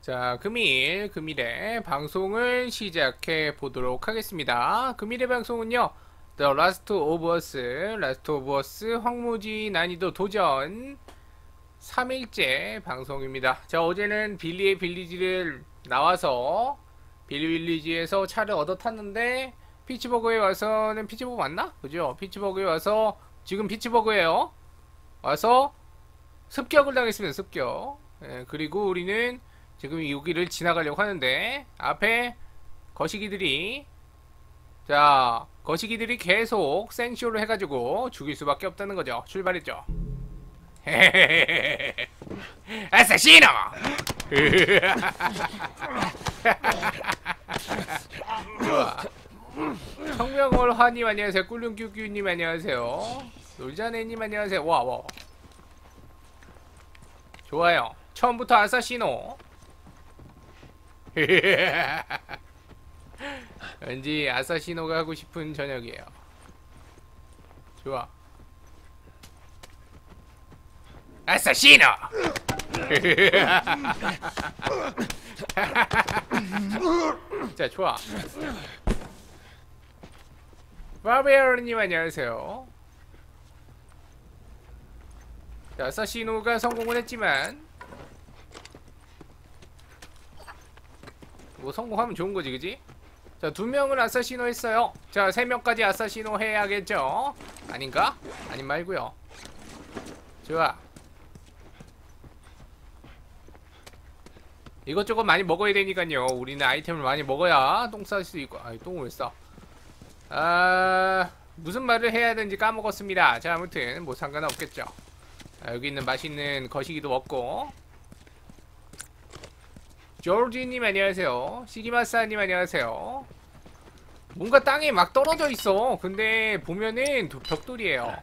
자, 금일, 금일의 방송을 시작해 보도록 하겠습니다. 금일의 방송은요, The Last of Us, Last of Us 황무지 난이도 도전 3일째 방송입니다. 자, 어제는 빌리의 빌리지를 나와서 빌리 빌리지에서 차를 얻어 탔는데, 피츠버그에 와서는 피츠버그 맞나? 그죠? 피츠버그에 와서, 지금 피츠버그에요. 와서 습격을 당했습니다. 습격. 예, 그리고 우리는 지금 여기를 지나가려고 하는데 앞에 거시기들이 자 거시기들이 계속 생쇼를 해가지고 죽일 수밖에 없다는 거죠. 출발했죠. 아사시노! 좋아. 청명월 화님 안녕하세요. 꿀lun큐큐님 안녕하세요. 놀자네님 안녕하세요. 와 와. 좋아요. 처음부터 아사시노. 왠지 아사시노가 하고 싶은 저녁이에요. 좋아. 아사시노! 자, 좋아. 바베어님 안녕하세요. 자, 아사시노가 성공을 했지만 뭐 성공하면 좋은 거지, 그지? 자, 두 명을 아사시노 했어요. 자, 세 명까지 아사시노 해야겠죠? 아닌가? 아닌 말고요. 좋아. 이것저것 많이 먹어야 되니까요. 우리는 아이템을 많이 먹어야 똥 쌀 수 있고. 아니, 똥을 왜 싸? 아, 무슨 말을 해야 되는지 까먹었습니다. 자, 아무튼 뭐 상관없겠죠. 아, 여기 있는 맛있는 거시기도 먹고 조르지님 안녕하세요. 시기마사님 안녕하세요. 뭔가 땅에 막 떨어져 있어. 근데 보면은 도- 벽돌이에요.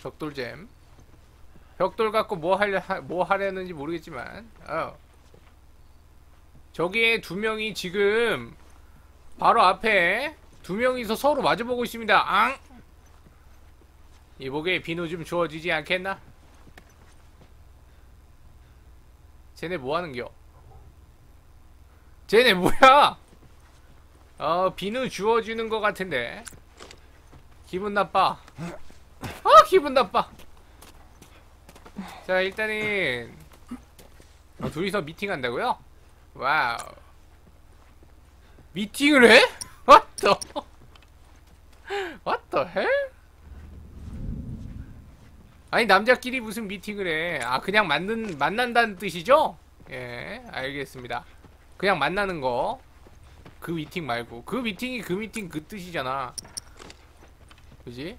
벽돌잼. 벽돌 갖고 뭐 하려 하- 뭐 하려는지 모르겠지만. 어. 저기에 두 명이 지금 바로 앞에 두 명이서 서로 마주보고 있습니다. 앙. 이복에 비누 좀 주어지지 않겠나? 쟤네 뭐 하는겨? 쟤네 뭐야? 어, 비누 주워주는 것 같은데. 기분 나빠. 아, 기분 나빠. 자, 일단은. 어, 둘이서 미팅 한다고요? Wow. 미팅을 해? What the hell? 아니 남자끼리 무슨 미팅을 해? 아 그냥 만든 만난다는 뜻이죠? 예, 알겠습니다. 그냥 만나는 거. 그 미팅 말고 그 미팅이 그 미팅 그 뜻이잖아. 그지?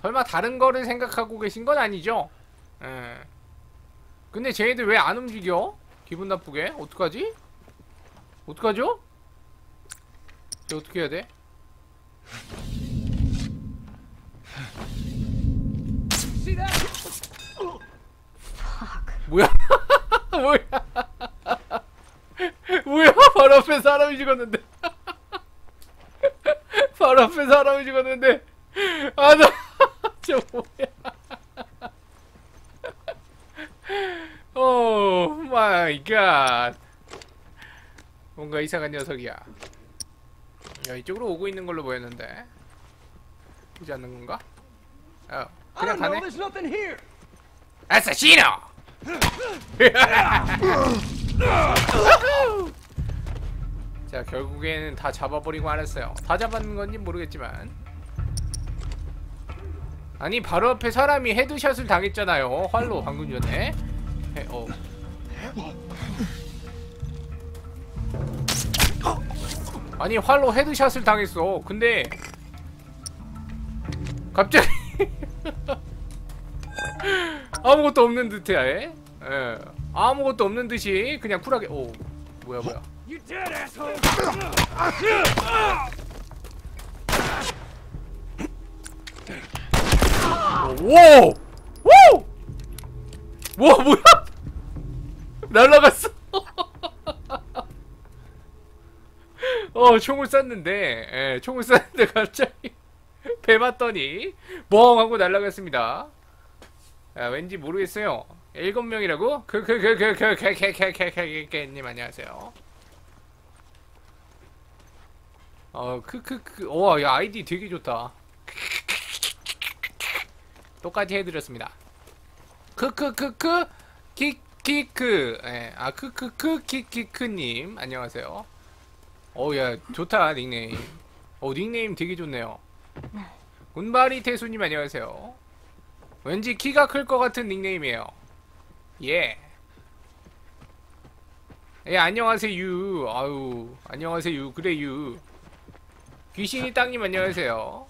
설마 다른 거를 생각하고 계신 건 아니죠? 예. 근데 쟤네들 왜 안 움직여? 기분 나쁘게? 어떡하지? 어떡하죠? 쟤 어떻게 해야 돼? 뭐야? 뭐야? 뭐야? 바로 앞에 사람이 죽었는데. 바로 앞에 사람이 죽었는데. 아, 나, 저 뭐야? Oh my God. 뭔가 이상한 녀석이야. 야, 이쪽으로 오고 있는 걸로 보였는데. 보지 않는 건가? 어, 그냥 가네. 아사시노! 자 결국에는 다 잡아버리고 말았어요. 다 잡았는 건지 모르겠지만. 아니 바로 앞에 사람이 헤드샷을 당했잖아요. 활로 방금 전에. 헤, 어. 아니 활로 헤드샷을 당했어. 근데 갑자기 아무것도 없는 듯해. 예. 아무것도 없는 듯이 그냥 쿨하게. 오, 뭐야 뭐야. 오, 오, 와 뭐야? 날라갔어. 어 총을 쐈는데, 예, 총을 쐈는데 갑자기 배 맞더니 멍 하고 날라갔습니다. 아, 왠지 모르겠어요. 일곱 명이라고? 그 그 그 그 그 개개개개개개님 안녕하세요. 어그 그 그 와 야 아이디 되게 좋다. 똑같이 해드렸습니다. 그 그 그그 키키크 예아 그 그 그 키키크님 안녕하세요. 어야 좋다 닉네임. 어 닉네임 되게 좋네요. 군바리 태수님 안녕하세요. 왠지 키가 클 것 같은 닉네임이에요. 예. 예, 안녕하세요, 유. 아유, 안녕하세요, 유. 그래, 유. 귀신이 땅님 안녕하세요.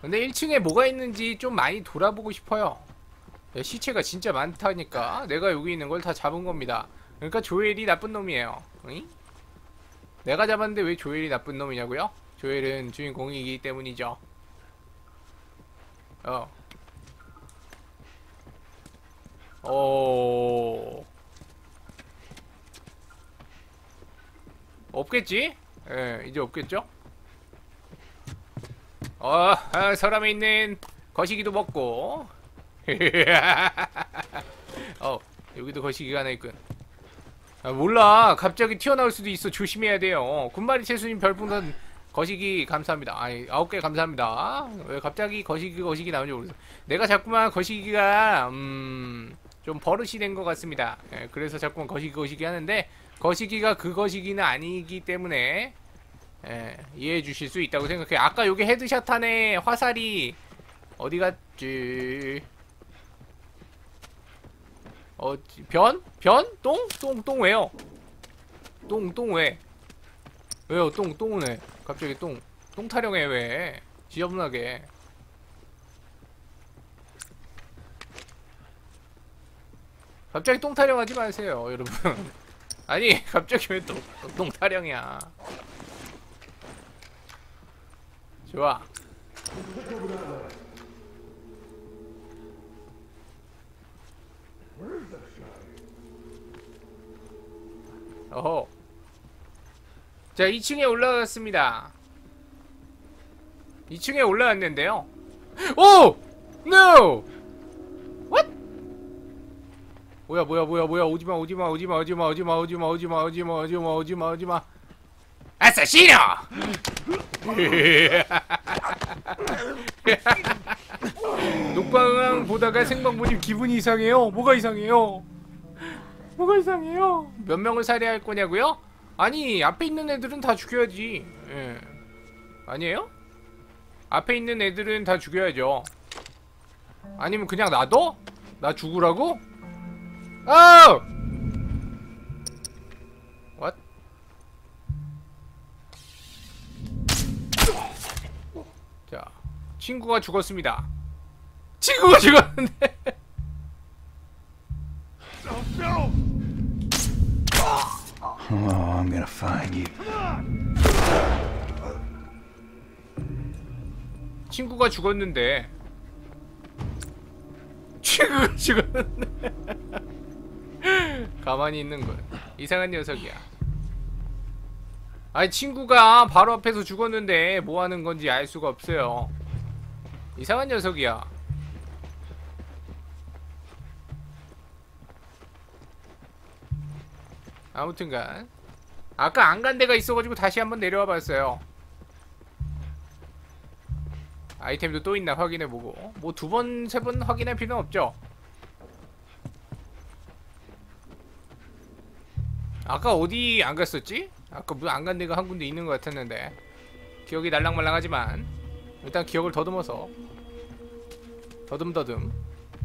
근데 1층에 뭐가 있는지 좀 많이 돌아보고 싶어요. 야, 시체가 진짜 많다니까. 내가 여기 있는 걸 다 잡은 겁니다. 그러니까 조엘이 나쁜 놈이에요. 응? 내가 잡았는데 왜 조엘이 나쁜 놈이냐고요? 조엘은 주인공이기 때문이죠. 어. 오. 없겠지? 예, 이제 없겠죠? 어, 아, 서람에 있는 거시기도 먹고. 어, 여기도 거시기가 하나 있군. 아, 몰라. 갑자기 튀어나올 수도 있어. 조심해야 돼요. 군마리 채수님 별풍선 거시기 감사합니다. 아이, 아홉 개 감사합니다. 왜 갑자기 거시기 거시기 나오는지 모르겠어. 내가 자꾸만 거시기가 음, 좀 버릇이 된 것 같습니다. 예, 그래서 자꾸만 거시기 거시기 하는데 거시기가 그 거시기는 아니기 때문에 예, 이해해 주실 수 있다고 생각해요. 아까 여기 headshot 안에 화살이 어디 갔지? 어, 변? 변? 똥? 똥, 똥 왜요? 똥, 똥 왜? 왜요? 똥, 똥은 왜? 갑자기 똥, 똥 타령해 왜? 지저분하게. 갑자기 똥 타령하지 마세요, 여러분. 아니, 갑자기 왜 똥, 똥 타령이야? 좋아. 어허. 자, 2층에 올라갔습니다. 2층에 올라왔는데요. 오! No! 뭐야, 뭐야, 뭐야, 뭐야. 오지마, 오지마, 오지마, 오지마, 오지마, 오지마, 오지마, 오지마, 오지마, 오지마, 오지마. 아사시노! 녹방황 보다가 생방 보니 기분이 이상해요. 뭐가 이상해요? 뭐가 이상해요? 몇 명을 살해할 거냐고요? 아니 앞에 있는 애들은 다 죽여야지. 예. 아니에요? 앞에 있는 애들은 다 죽여야죠. 아니면 그냥 놔둬? 나 죽으라고? 아! What? 자, 친구가 죽었습니다. 친구가 죽었는데. Oh, I'm gonna find you. 친구가 죽었는데. 친구가 죽었는데. 가만히 있는 걸. 이상한 녀석이야. 아니 친구가 바로 앞에서 죽었는데 뭐 하는 건지 알 수가 없어요. 이상한 녀석이야. 아무튼간 아까 안 간 데가 있어가지고 다시 한번 내려와 봤어요. 아이템도 또 있나 확인해보고 뭐 두 번, 세 번 확인할 필요는 없죠. 아까 어디 안 갔었지? 아까 뭐안간 데가 한 군데 있는 것 같았는데. 기억이 날랑말랑하지만 일단 기억을 더듬어서. 더듬더듬.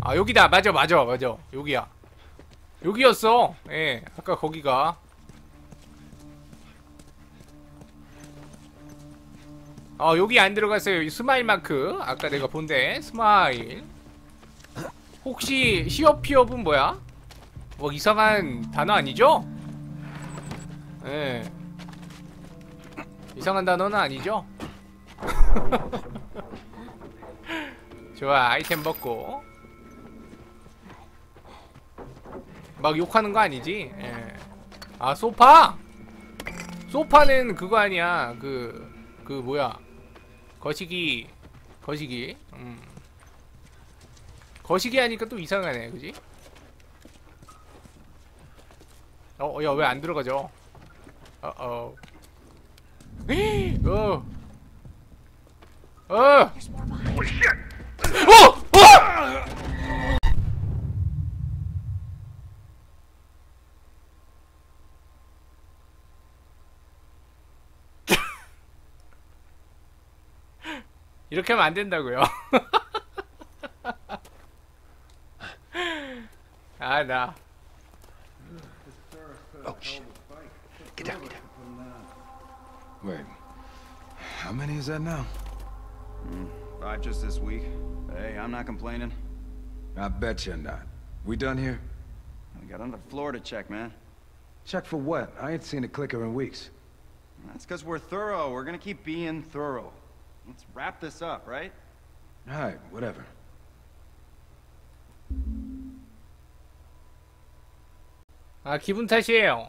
아 여기다. 맞아 맞아 맞아. 여기야. 여기였어. 예 아까 거기가. 어 여기 안 들어갔어요. 이 smile 마크. 아까 내가 본데. smile. 혹시 히어피업은 뭐야? 뭐 이상한 단어 아니죠? 예 이상한 단어는 아니죠? 좋아 아이템 먹고 막 욕하는 거 아니지? 예. 아 소파? 소파는 그거 아니야 그그 뭐야 거시기 거시기 음. 거시기 하니까 또 이상하네, 그지? 어, 야, 왜 안 들어가죠? 어, 어. 어. 어! 어! 어! 이렇게 하면 안 된다고요. 아, 나. Oh, shit. Get down, get down. Wait. How many is that now? Five just this week. Hey, I'm not complaining. I bet you're not. We done here? We got another floor to check, man. Check for what? I ain't seen a clicker in weeks. That's because we're thorough. We're gonna keep being thorough. Let's wrap this up, right? Alright, whatever. 아, 기분 탓이에요.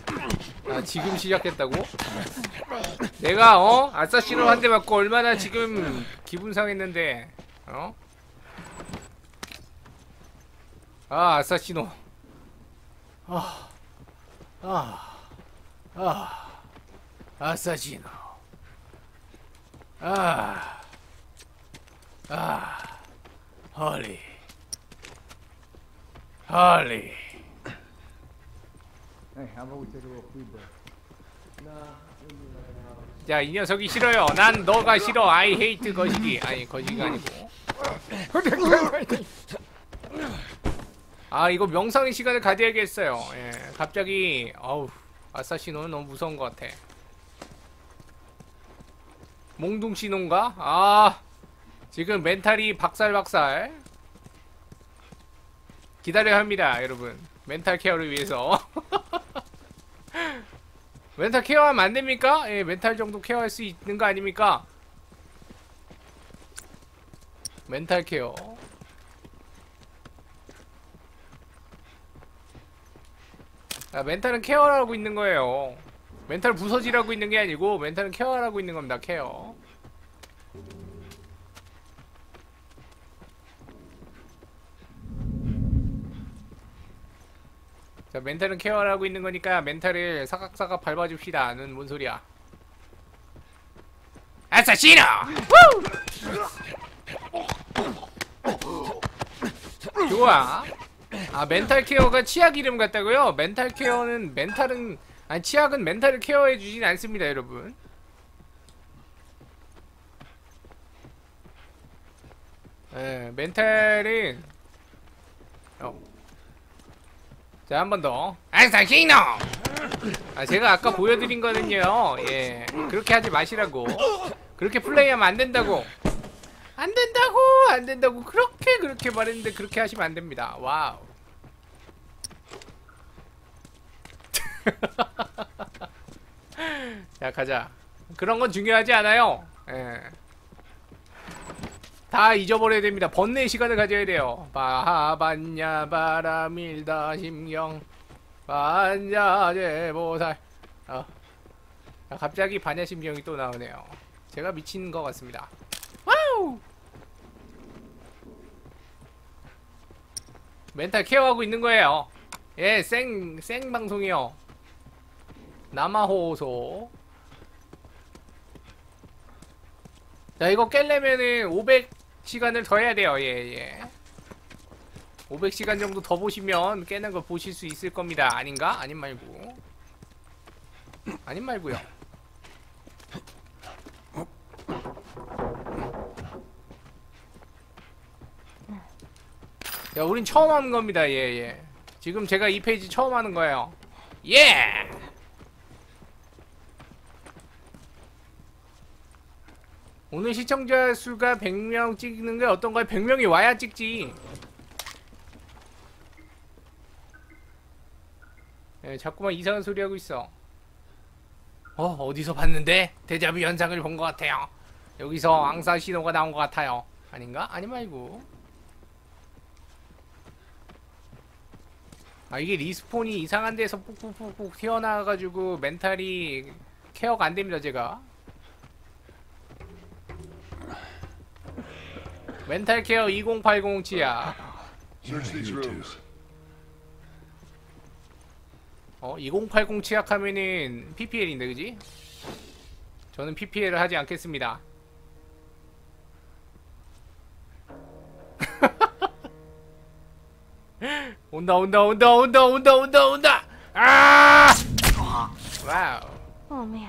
아 지금 시작했다고? 내가 어? 아싸씨로 한 대 맞고 얼마나 지금 기분 상했는데 어? 아 아싸시노 아, 아, 아, 아싸시노 아, 아, 헐리 헐리 자, 이 녀석이 싫어요. 난 너가 싫어. I hate 거시기. 아니, 거시기가 아니고. 아, 이거 명상의 시간을 가져야겠어요. 예, 갑자기, 어우, 아사시노는 너무 무서운 것 같아. 몽둥시노인가? 아, 지금 mental이 박살박살. 기다려야 합니다, 여러분. mental care를 위해서. mental care하면 안 됩니까? 예, 멘탈 정도 care할 수 있는 거 아닙니까? mental care. 아, mental은 care하고 있는 거예요. 멘탈 부서지라고 있는 게 아니고 mental은 care하고 있는 겁니다. care. 자, 멘탈은 케어하고 있는 거니까 멘탈을 사각사각 밟아줍시다.는 뭔 소리야? 아사시노! 우! 좋아. 아 멘탈 케어가 치약 이름 같다고요? 멘탈 케어는 멘탈은 아니 치약은 멘탈을 케어해 주진 않습니다, 여러분. 예, 멘탈은 어. 자, 한 번 더. 안사시노! 아, 제가 아까 보여드린 거는요, 예. 그렇게 하지 마시라고. 그렇게 플레이하면 안 된다고. 안 된다고! 안 된다고. 그렇게, 그렇게 말했는데, 그렇게 하시면 안 됩니다. 와우. 자, 가자. 그런 건 중요하지 않아요. 예. 다 잊어버려야 됩니다. 번뇌의 시간을 가져야 돼요. 마하반야 바라밀다 심경 반야제 보살. 어. 자, 갑자기 반야 심경이 또 나오네요. 제가 미친 것 같습니다. Wow! Mental care하고 있는 거예요. 예, 생, 생 방송이요. 남아호소. 자, 이거 깰려면은 500 시간을 더 해야 돼요. 예, 예. 500시간 정도 더 보시면 깨는 걸 보실 수 있을 겁니다. 아닌가? 아닌 말고. 아닌 말고요. 야, 우린 처음 하는 겁니다. 예, 예. 지금 제가 이 페이지 처음 하는 거예요. 예! 오늘 시청자 수가 100명 찍는 게 어떤가요? 100명이 와야 찍지. 예, 자꾸만 이상한 소리 하고 있어. 어, 어디서 봤는데? 데자뷰 현상을 본 것 같아요. 여기서 앙사 신호가 나온 것 같아요. 아닌가? 아니 말고. 아, 이게 respawn이 이상한 데서 푹푹푹푹 튀어나와가지고 mental이 케어가 안 됩니다, 제가. 멘탈 케어 2080 지야. Search these rooms. 어, 2080 취약하면은 PPL인데, 그지? 저는 PPL을 하지 않겠습니다. 온다, 온다, 온다, 온다, 온다, 온다, 온다! 아! Wow. Oh.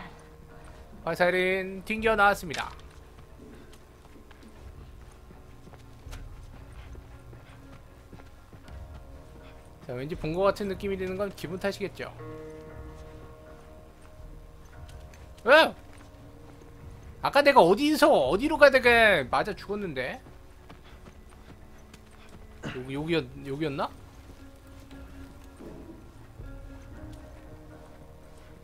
화살은 튕겨 나왔습니다. 자, 왠지 본 것 같은 느낌이 드는 건 기분 탓이겠죠. 왜? 아까 내가 어디서 어디로 가다가 맞아 죽었는데? 여기 여기였 여기였나?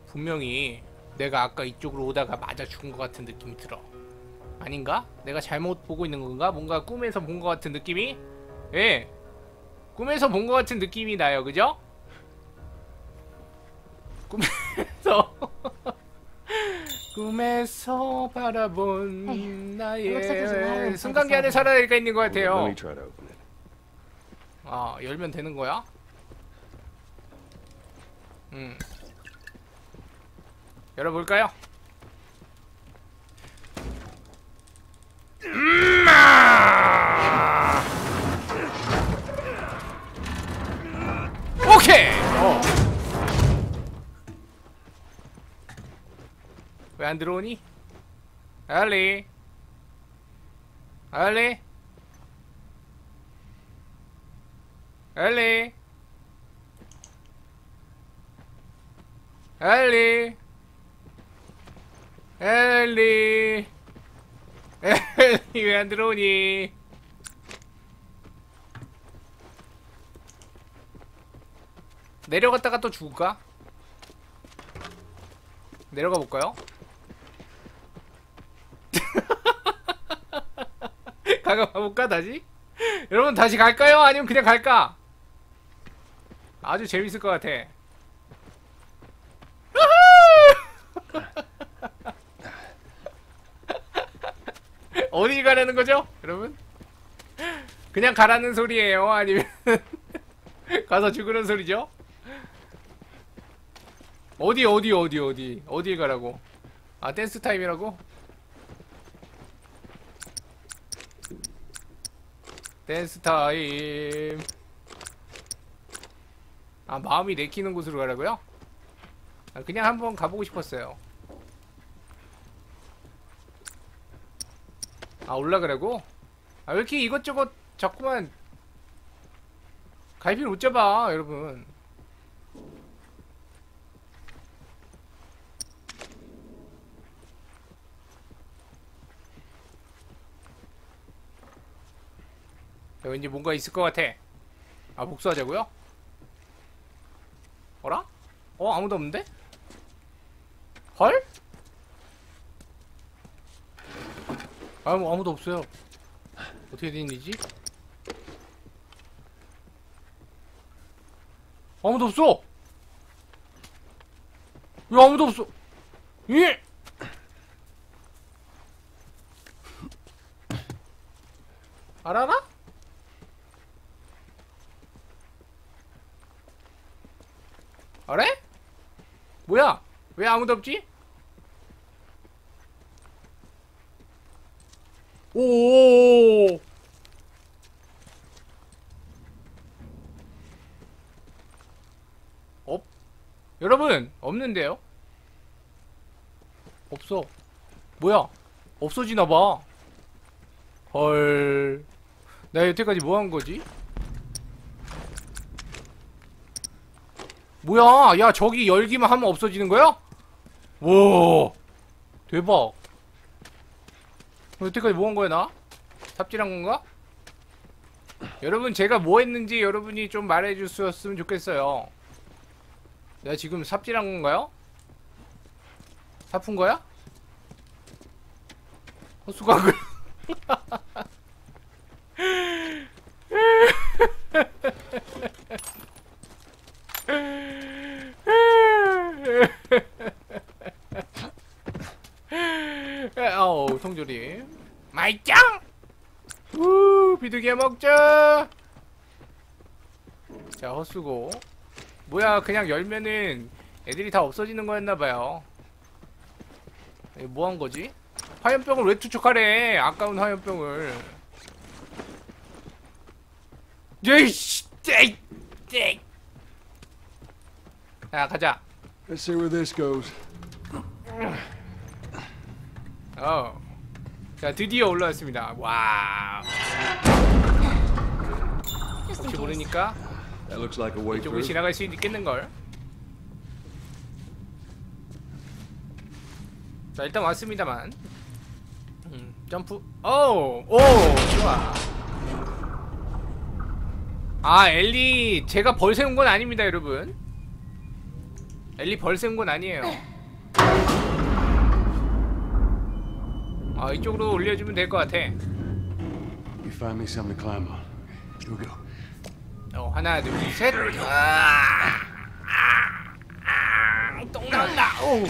분명히 내가 아까 이쪽으로 오다가 맞아 죽은 것 같은 느낌이 들어. 아닌가? 내가 잘못 보고 있는 건가? 뭔가 꿈에서 본 것 같은 느낌이? 예. 꿈에서 본 것 같은 느낌이 나요, 그죠? 꿈에서 꿈에서 바라본 Hey, 나의 순간기 안에. 살아야가 있는 것 같아요. me try to open it. 아 열면 되는 거야? 음 열어볼까요? 음아! 오케이. 어. 왜 안 들어오니? 알리. 알리. 엘리 엘리 엘리 엘리 왜 안 들어오니 내려갔다가 또 죽을까? 내려가 볼까요? 가가 볼까 다시? 여러분 다시 갈까요? 아니면 그냥 갈까? 아주 재밌을 것 같아. 어디 가라는 거죠, 여러분? 그냥 가라는 소리예요, 아니면 가서 죽으라는 소리죠? 어디 어디 어디 어디 어디에 가라고? 아 댄스 타임이라고? 댄스 타임. 아 마음이 내키는 곳으로 가라고요? 아, 그냥 한번 가보고 싶었어요. 아 올라가라고? 아 왜 이렇게 이것저것 자꾸만 갈피를 못 잡아 여러분. 야, 왠지 뭔가 있을 것 같아. 아 복수하자고요? 어라? 어 아무도 없는데? 헐? 아무 아무도 없어요. 어떻게 된 일이지? 아무도 없어. 왜 아무도 없어? 예? 알아라? 아래? 뭐야? 왜 아무도 없지? 오. 없? 여러분 없는데요? 없어. 뭐야? 없어지나봐. 헐. 나 여태까지 뭐 한 거지? 뭐야? 야, 저기 열기만 하면 없어지는 거야? 와, 대박. 여태까지 뭐 한 거야, 나? 삽질한 건가? 여러분, 제가 뭐 했는지 여러분이 좀 있으면 좋겠어요. 내가 지금 삽질한 건가요? 사푼 거야? 헛수고한 거야? 어우 통조림 맛있짱! 우 비둘기 먹자 자 헛수고 뭐야 그냥 열면은 애들이 다 없어지는 거였나봐요 뭐 한 거지? 화염병을 왜 투척하래 아까운 화염병을 예이씨 떼이 떼이 자 가자 Let's see where this goes. 어. 자 드디어 올라왔습니다. 와 혹시. 모르니까 이쪽으로. 지나갈 수 있겠는걸. 자 일단 왔습니다만. 음, 점프. 오오 좋아. 아 엘리 제가 벌 세운 건 아닙니다 여러분. 엘리 벌 세운 건 아니에요 아 이쪽으로 올려주면 될 것 같아. You find me something to climb on. Here we go. 어 하나 둘 셋. 아, 아, 똥 나온다. 오우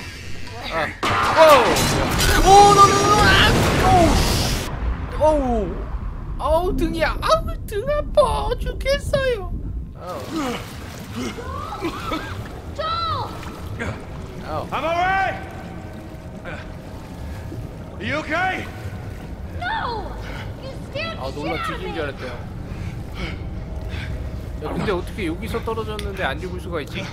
오우 오우 어우 등이야. 아우 등 아파. 죽겠어요. 어우 어우 I'm alright! Are you okay? No! You scared 아 놀라 뒤진 me. 줄 알았대요 야 근데 어떻게 여기서 떨어졌는데 안 죽을 수가 있지?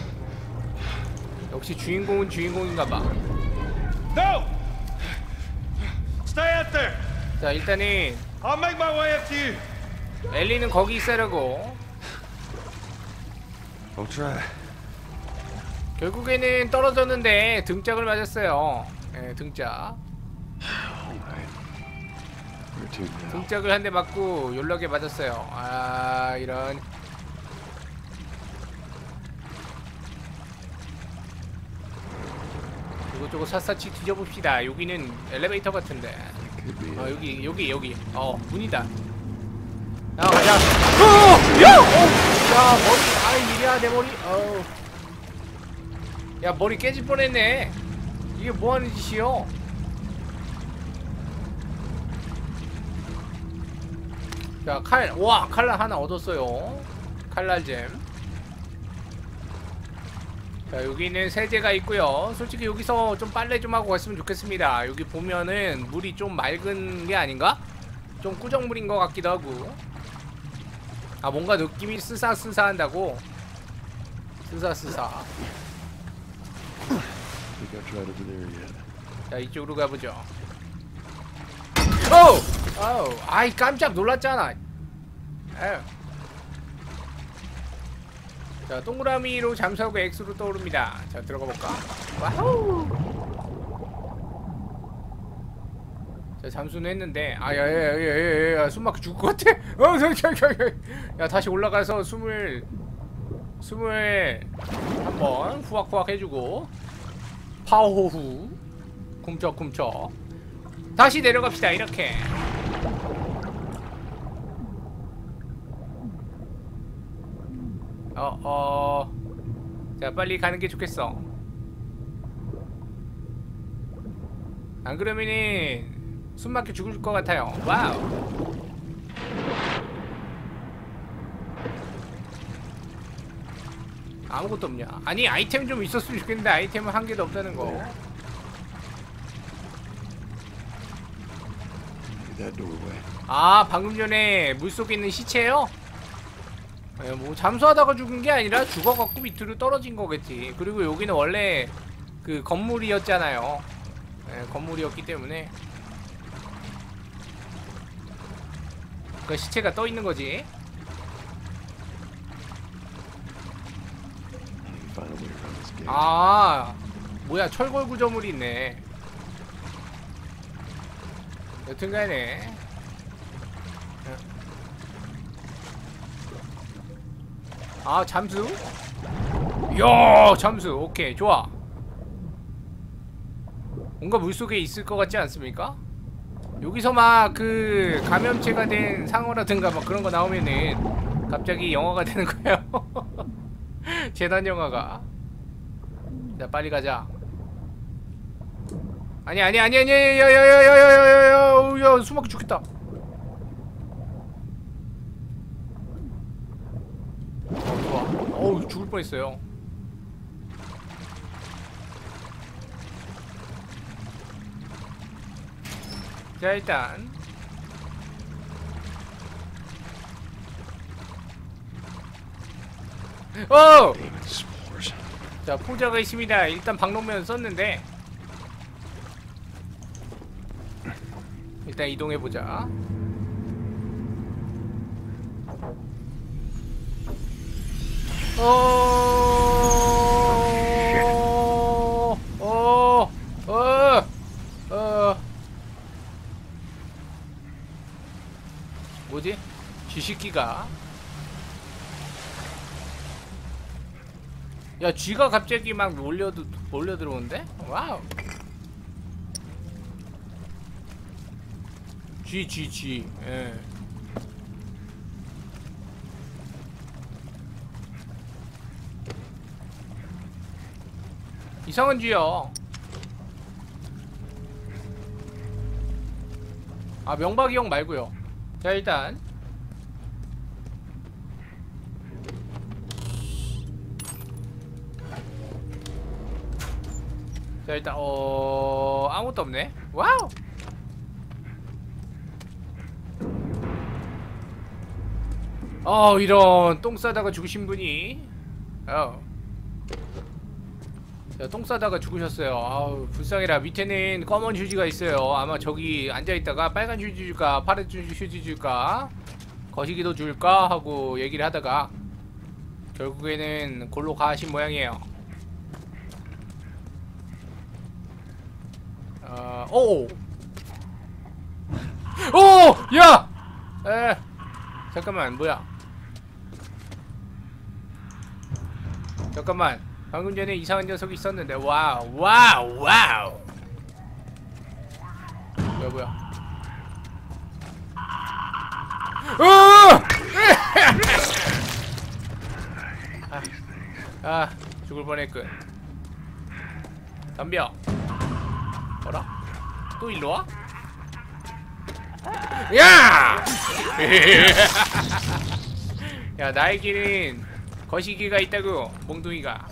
역시 주인공은 주인공인가 봐 No! Stay out there! 자 일단은 I'll make my way up to you. 엘리는 거기 있으라고 I'll try. 결국에는 떨어졌는데 등짝을 맞았어요 예 등짝 등짝을 한 대 맞고 연락에 맞았어요 아 이런 이것저것 샅샅이 뒤져봅시다 여기는 엘리베이터 같은데. 아 it. 여기 여기 여기 어 문이다 야 가자 어! 야! 어! 야 머리 아이 이리야 내 머리 어우 야 머리 깨질 뻔했네 이게 뭐하는 짓이요 자 칼 와 칼날 하나 얻었어요. 칼날잼. 자 여기는 세제가 있고요. 솔직히 여기서 좀 빨래 좀 하고 갔으면 좋겠습니다. 여기 보면은 물이 좀 맑은 게 아닌가? 좀 꾸정물인 것 같기도 하고. 아 뭔가 느낌이 there yet. 자 이쪽으로 가보죠. 오! 아우 아이 깜짝 놀랐잖아. 에휴. 자 동그라미로 잠수하고 X로 떠오릅니다. 자 들어가 볼까? Wow! 자 잠수는 했는데 아야야야야야 숨막혀 죽을 것 같아. 어, 저, 저, 저, 저. 야 다시 올라가서 숨을 숨을 한번 후악후악 해주고. 파호후. 굼쩍굼쩍. 다시 내려갑시다 이렇게 어, 어. 자, 빨리 가는 게 좋겠어. 안 그러면은 숨 막혀 죽을 것 같아요. 와우. 아무것도 없냐? 아니 아이템 좀 있었으면 좋겠는데 아이템은 한 개도 없다는 거. 아 방금 전에 물 속에 있는 시체요? 예, 뭐 잠수하다가 죽은 게 아니라 죽어갖고 밑으로 떨어진 거겠지. 그리고 여기는 원래 그 건물이었잖아요. 예, 건물이었기 때문에. 그 시체가 떠 있는 거지. 아 뭐야 철골 구조물이 있네. 여튼간에 아 잠수? 야 잠수 오케이 좋아 뭔가 물속에 있을 것 같지 않습니까? 여기서 막 그 감염체가 된 상어라든가 막 그런 거 나오면은 갑자기 영화가 되는 거예요 재단 영화가 자 빨리 가자 아니 아니 아니 아니 야야야야야야야 수박 죽겠다 어우 죽을 뻔했어요. 자 일단. 어! 자 포자가 있습니다. 일단 방독면 썼는데. 일단 이동해보자 어... 어... 어... 어... 뭐지? 쥐식기가 야 쥐가 갑자기 막 몰려도 몰려 들어오는데? 와우 쥐 쥐 쥐 예. 이상한 쥐요 아 명박이 형 말고요. 자 일단. 자 일단 어 아무것도 없네. Wow! 어 이런 똥 싸다가 죽으신 분이. 어. 자, 똥 싸다가 죽으셨어요 아우 불쌍해라 밑에는 검은 휴지가 있어요 아마 저기 앉아있다가 빨간 휴지 줄까 파란 휴지 줄까 거시기도 줄까 하고 얘기를 하다가 결국에는 골로 가신 모양이에요 어, 오! 오! 야! 에, 잠깐만, 뭐야? 잠깐만, 방금 전에 이상한 녀석이 있었는데, wow, wow, wow! 뭐야, 뭐야? 어! 아, 아, 죽을 뻔했군. 덤벼. 뭐라? 또 일로 와? 야! 야 나에게는 거시기가 있다고 몽둥이가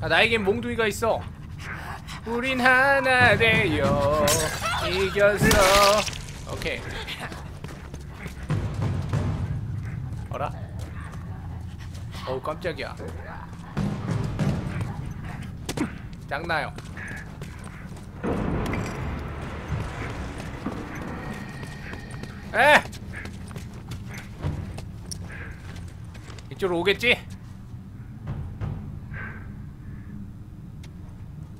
아 나에겐 몽둥이가 있어 우린 하나 되어 이겼어 오케이 어라? 어우 깜짝이야 짱나요 에! 이쪽으로 오겠지?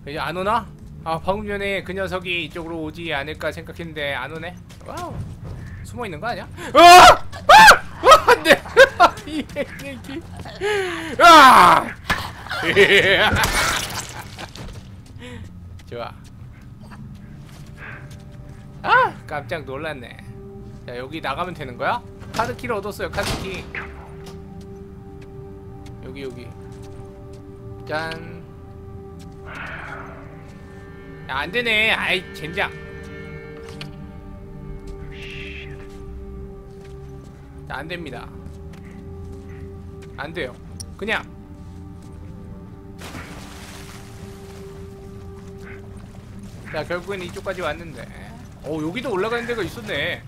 이제 안 오나? 아 방금 전에 그 녀석이 이쪽으로 오지 않을까 생각했는데 안 오네 wow 숨어 있는 거 아니야? 아! 아! 아! 안돼! 이 새끼 아! 좋아 아 깜짝 놀랐네 자 여기 나가면 되는 거야? 카드키를 얻었어요 카드키 여기 여기 짠 야, 안 되네. 아이 젠장. 자, 안 됩니다. 안 돼요. 그냥. 자 결국엔 이쪽까지 왔는데. 어 여기도 올라가는 데가 있었네.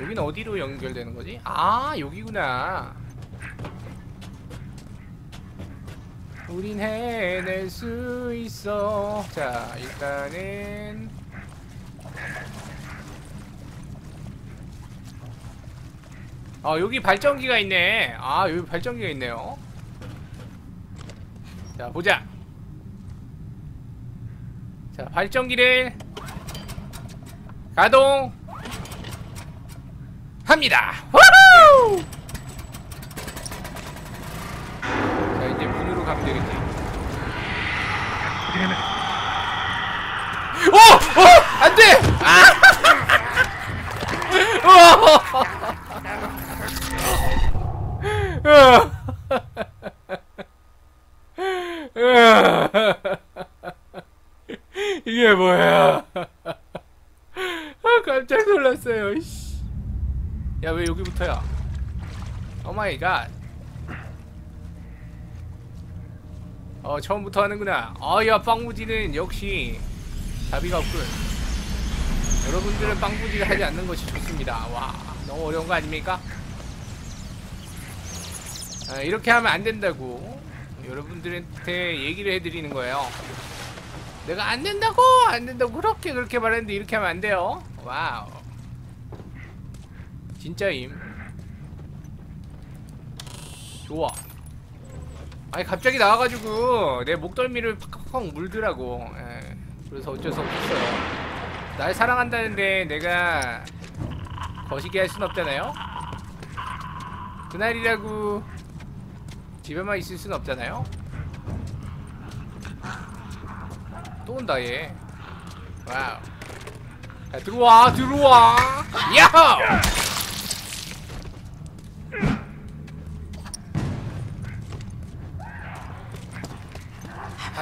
여기는 어디로 연결되는 거지? 아 여기구나 우린 해낼 수 있어. 자 일단은. 아 여기 발전기가 있네. 아 여기 발전기가 있네요. 자 보자. 자 발전기를 가동 합니다. 후후! 이쪽으로 가면 되겠지. 오! 오! 안 돼! 아! 이게 뭐야? 아, 깜짝 놀랐어요. 씨. 야, 왜 여기부터야? Oh my god. 어, 처음부터 하는구나. 아, 야, 빵무지는 역시 답이가 없군. 여러분들은 빵무지를 하지 않는 것이 좋습니다. 와, 너무 어려운 거 아닙니까? 아, 이렇게 하면 안 된다고 여러분들한테 얘기를 해드리는 거예요. 내가 안 된다고 안 된다고 그렇게 그렇게 말했는데 이렇게 하면 안 돼요. 와우. 진짜임. 좋아. 아니 갑자기 나와가지고 내 목덜미를 팍팍팍 물더라고. 예. 그래서 어쩔 수 없었어요. 날 사랑한다는데 내가 거시기 할 순 없잖아요. 그날이라고 집에만 있을 순 없잖아요. 또 온다 얘. 와우. 야, 들어와 들어와. 야!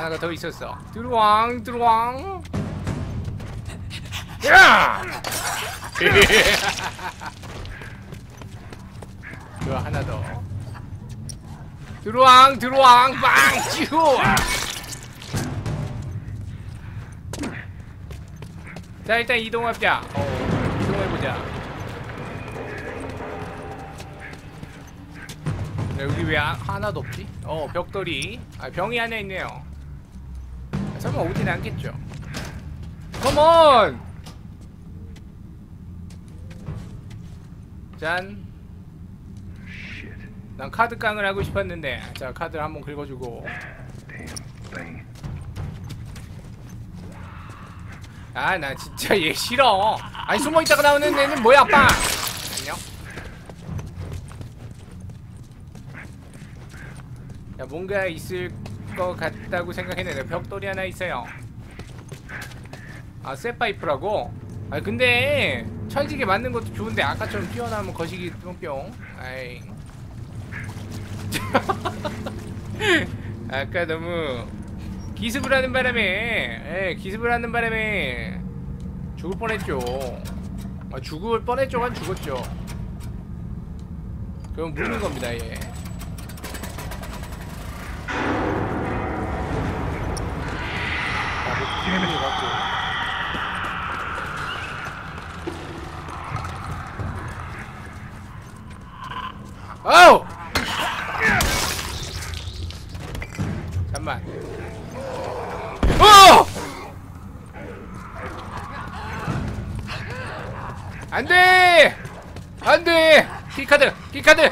하나가 더 있었어. 들어왕 들어왕. 야! 좋아 하나 더. 들어왕 들어왕 빵 찌우. 자 일단 이동합자. 어, 이동해보자. 야, 여기 왜 하- 하나도 없지? 어 벽돌이. 아 병이 하나 있네요. 아, 설마 오진 않겠죠? 컴온! 짠. 난 카드 깡을 하고 싶었는데 자 카드를 한번 긁어주고. 아 나 진짜 얘 싫어 아니 숨어있다가 나오는 애는 뭐야 빵 안녕 야 뭔가 있을 것 같다고 생각했는데 벽돌이 하나 있어요. 아 쇠파이프라고? 아 근데 찰지게 맞는 것도 좋은데 아까처럼 뛰어나면 거시기 뿅뿅 아이. 아까 너무 기습을 하는 바람에 예, 기습을 하는 바람에 죽을 뻔했죠. 아, 죽을 뻔했죠가 죽었죠. 그럼 묻는 겁니다 얘 아, 뭐 기분이 갖고 아우! 잠만. 어! 안 돼! 안 돼! 키카드! 키카드!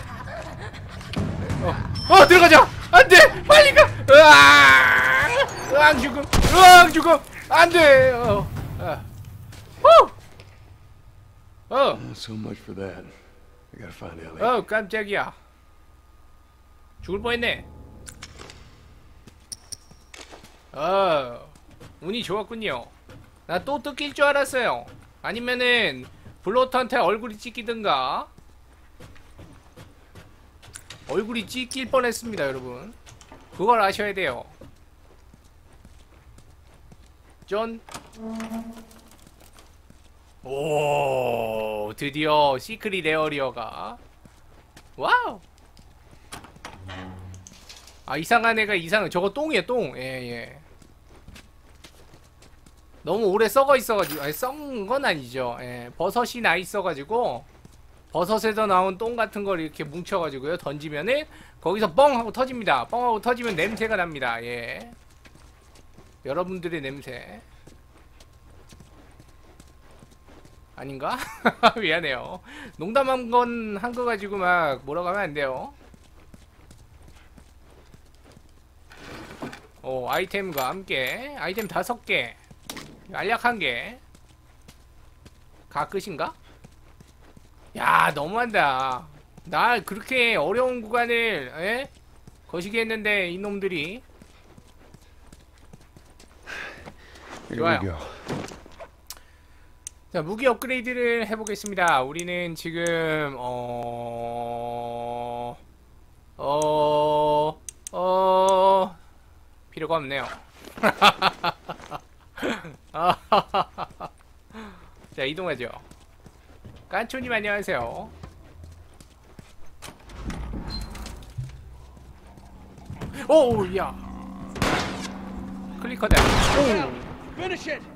어, 어, 들어가자! 안 돼! 빨리 가! 으앙! 으앙 죽음! 으앙 죽음! 안 돼! 어, 어. 후! 어, So much for that. I gotta find Ellie. 어, 깜짝이야. 죽을 뻔했네. 어, 운이 좋았군요. 나 또 뜯길 줄 알았어요. 아니면은 bloater한테 얼굴이 찍히든가. 얼굴이 찍힐 뻔했습니다, 여러분. 그걸 아셔야 돼요. 전. 오, 드디어 secret area가. wow. 아 이상한 애가 이상 저거 똥이에요 똥. 예예. 너무 오래 썩어 있어가지고 아니 썩은 건 아니죠. 예 버섯이 나 있어가지고 버섯에서 나온 똥 같은 걸 이렇게 뭉쳐가지고요 던지면은 거기서 뻥 하고 터집니다. 뻥 하고 터지면 냄새가 납니다. 예. 여러분들의 냄새 아닌가? 미안해요 농담한 건 한 거 가지고 막 뭐라고 하면 안 돼요 오 아이템과 함께 아이템 다섯 개 알약 한개 가 끝인가? 야 너무한다 나 그렇게 어려운 구간을 에? 거시기 했는데 이놈들이 좋아요. 자 무기 업그레이드를 해보겠습니다. 우리는 지금 어... 어... 어... 필요가 없네요. 자 이동하죠. 깐초님 안녕하세요. 오, 야. 클리커다. 오. Finish it!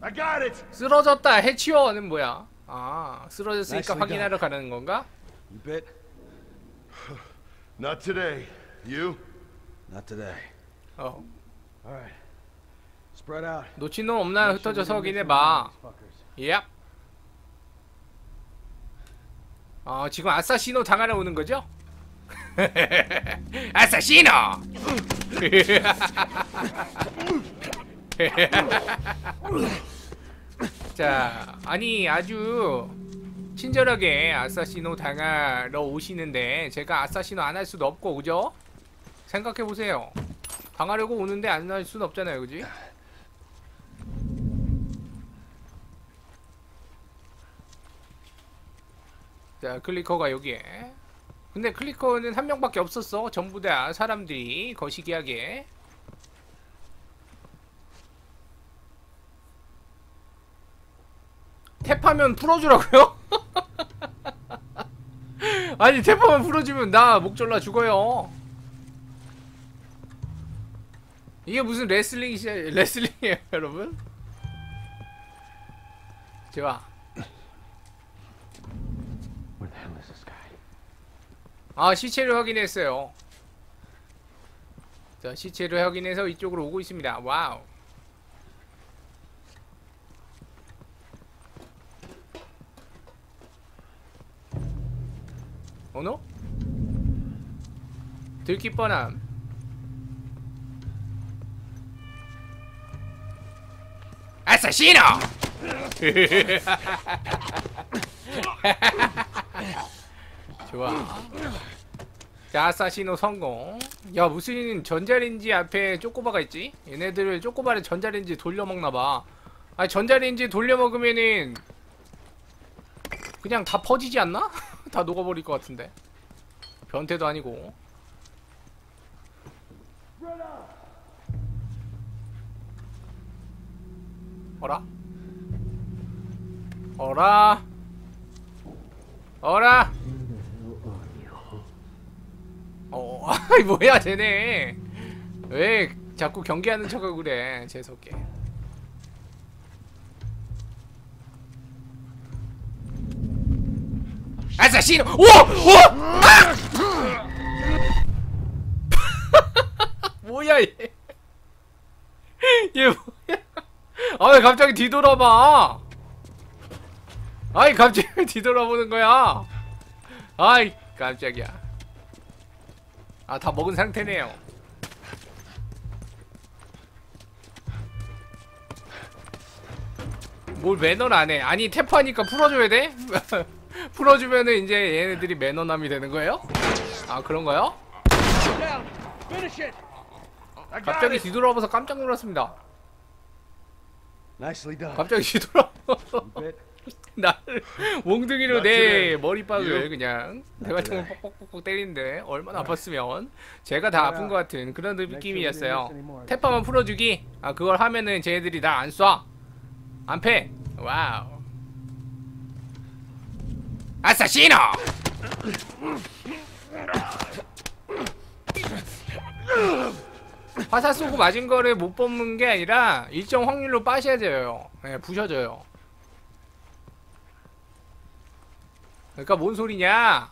I got it! 쓰러졌다. 해치워는 뭐야? 아, 쓰러졌으니까 Nicely 확인하러 가는 건가? You bit? Not today. You? Not today. 어. Alright. Spread out. 놓친 놈 없나 흩어져서 확인해봐. 예. 어, 지금 아사시노 당하러 오는 거죠? 아사시노! 자, 아니 아주 친절하게 아사시노 당하러 오시는데 제가 아사시노 안 할 수도 없고 그죠? 생각해 보세요. 당하려고 오는데 안 할 수는 없잖아요, 그지? 자, 클리커가 여기에. 근데 클리커는 한 명밖에 없었어. 전부 다 사람들이 거시기하게. tap하면 풀어주라고요? 아니 tap하면 풀어주면 나 목 졸라 죽어요. 이게 무슨 레슬링 시 레슬링이에요, 여러분? guy? 아 시체를 확인했어요. 자 시체를 확인해서 이쪽으로 오고 있습니다. wow. 어노? 들기 뻔함. 아사시노! 좋아. 자, 아사시노 성공. 야, 무슨 전자레인지 앞에 쪼꼬바가 있지? 얘네들 쪼꼬바를 전자레인지 돌려먹나봐. 아니, 전자레인지 돌려먹으면은 그냥 다 퍼지지 않나? 다 녹아버릴 것 같은데. 변태도 아니고. 어라? 어라? 어라? 어, 아이 뭐야 쟤네 왜 자꾸 경계하는 척하고 그래 재수없게 아사시노 우와! 우와! 아! 뭐야 얘? 얘 뭐야? 아 왜 갑자기 뒤돌아봐? 아이 갑자기 왜 뒤돌아보는 거야? 아이 깜짝이야. 아, 다 먹은 상태네요. 뭘 매너를 안 해? 아니, 탭하니까 풀어줘야 돼? 풀어주면은 이제 얘네들이 매너남이 되는 거예요? 아, 그런가요? 갑자기 it! 뒤돌아봐서 깜짝 놀랐습니다. 갑자기 뒤돌아. 나를 몽둥이로 나내 머리박을 유? 그냥 대갈통을 뻑뻑뻑뻑 때리는데 얼마나 아팠으면 제가 다 아픈 것 같은 그런 느낌이었어요. tap하면 풀어주기. 아 그걸 하면은 쟤네들이 날안 쏴. 안 패. wow. assassino! 화살 쏘고 맞은 거를 못 뽑는 게 아니라 일정 확률로 빠셔져요. 예, 부셔져요. 그러니까 뭔 소리냐?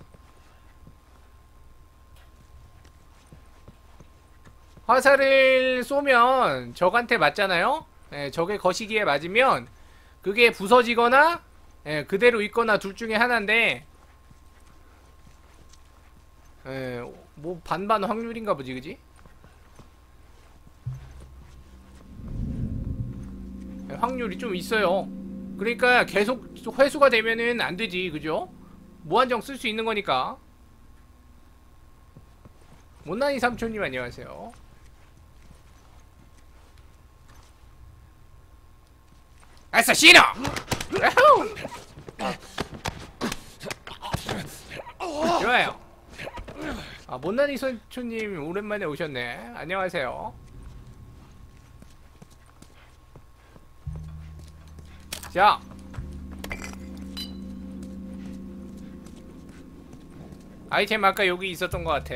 화살을 쏘면 적한테 맞잖아요? 예, 적의 거시기에 맞으면 그게 부서지거나 예, 그대로 있거나 둘 중에 하나인데 예, 뭐 반반 확률인가 보지 그지? 예, 확률이 좀 있어요 그러니까 계속 회수가 되면은 안 되지 그죠? 무한정 쓸 수 있는 거니까 못난이 삼촌님 안녕하세요. 야호! 좋아요. 아 못난이 삼촌님 오랜만에 오셨네. 안녕하세요. 자. 아이템 아까 여기 있었던 것 같아.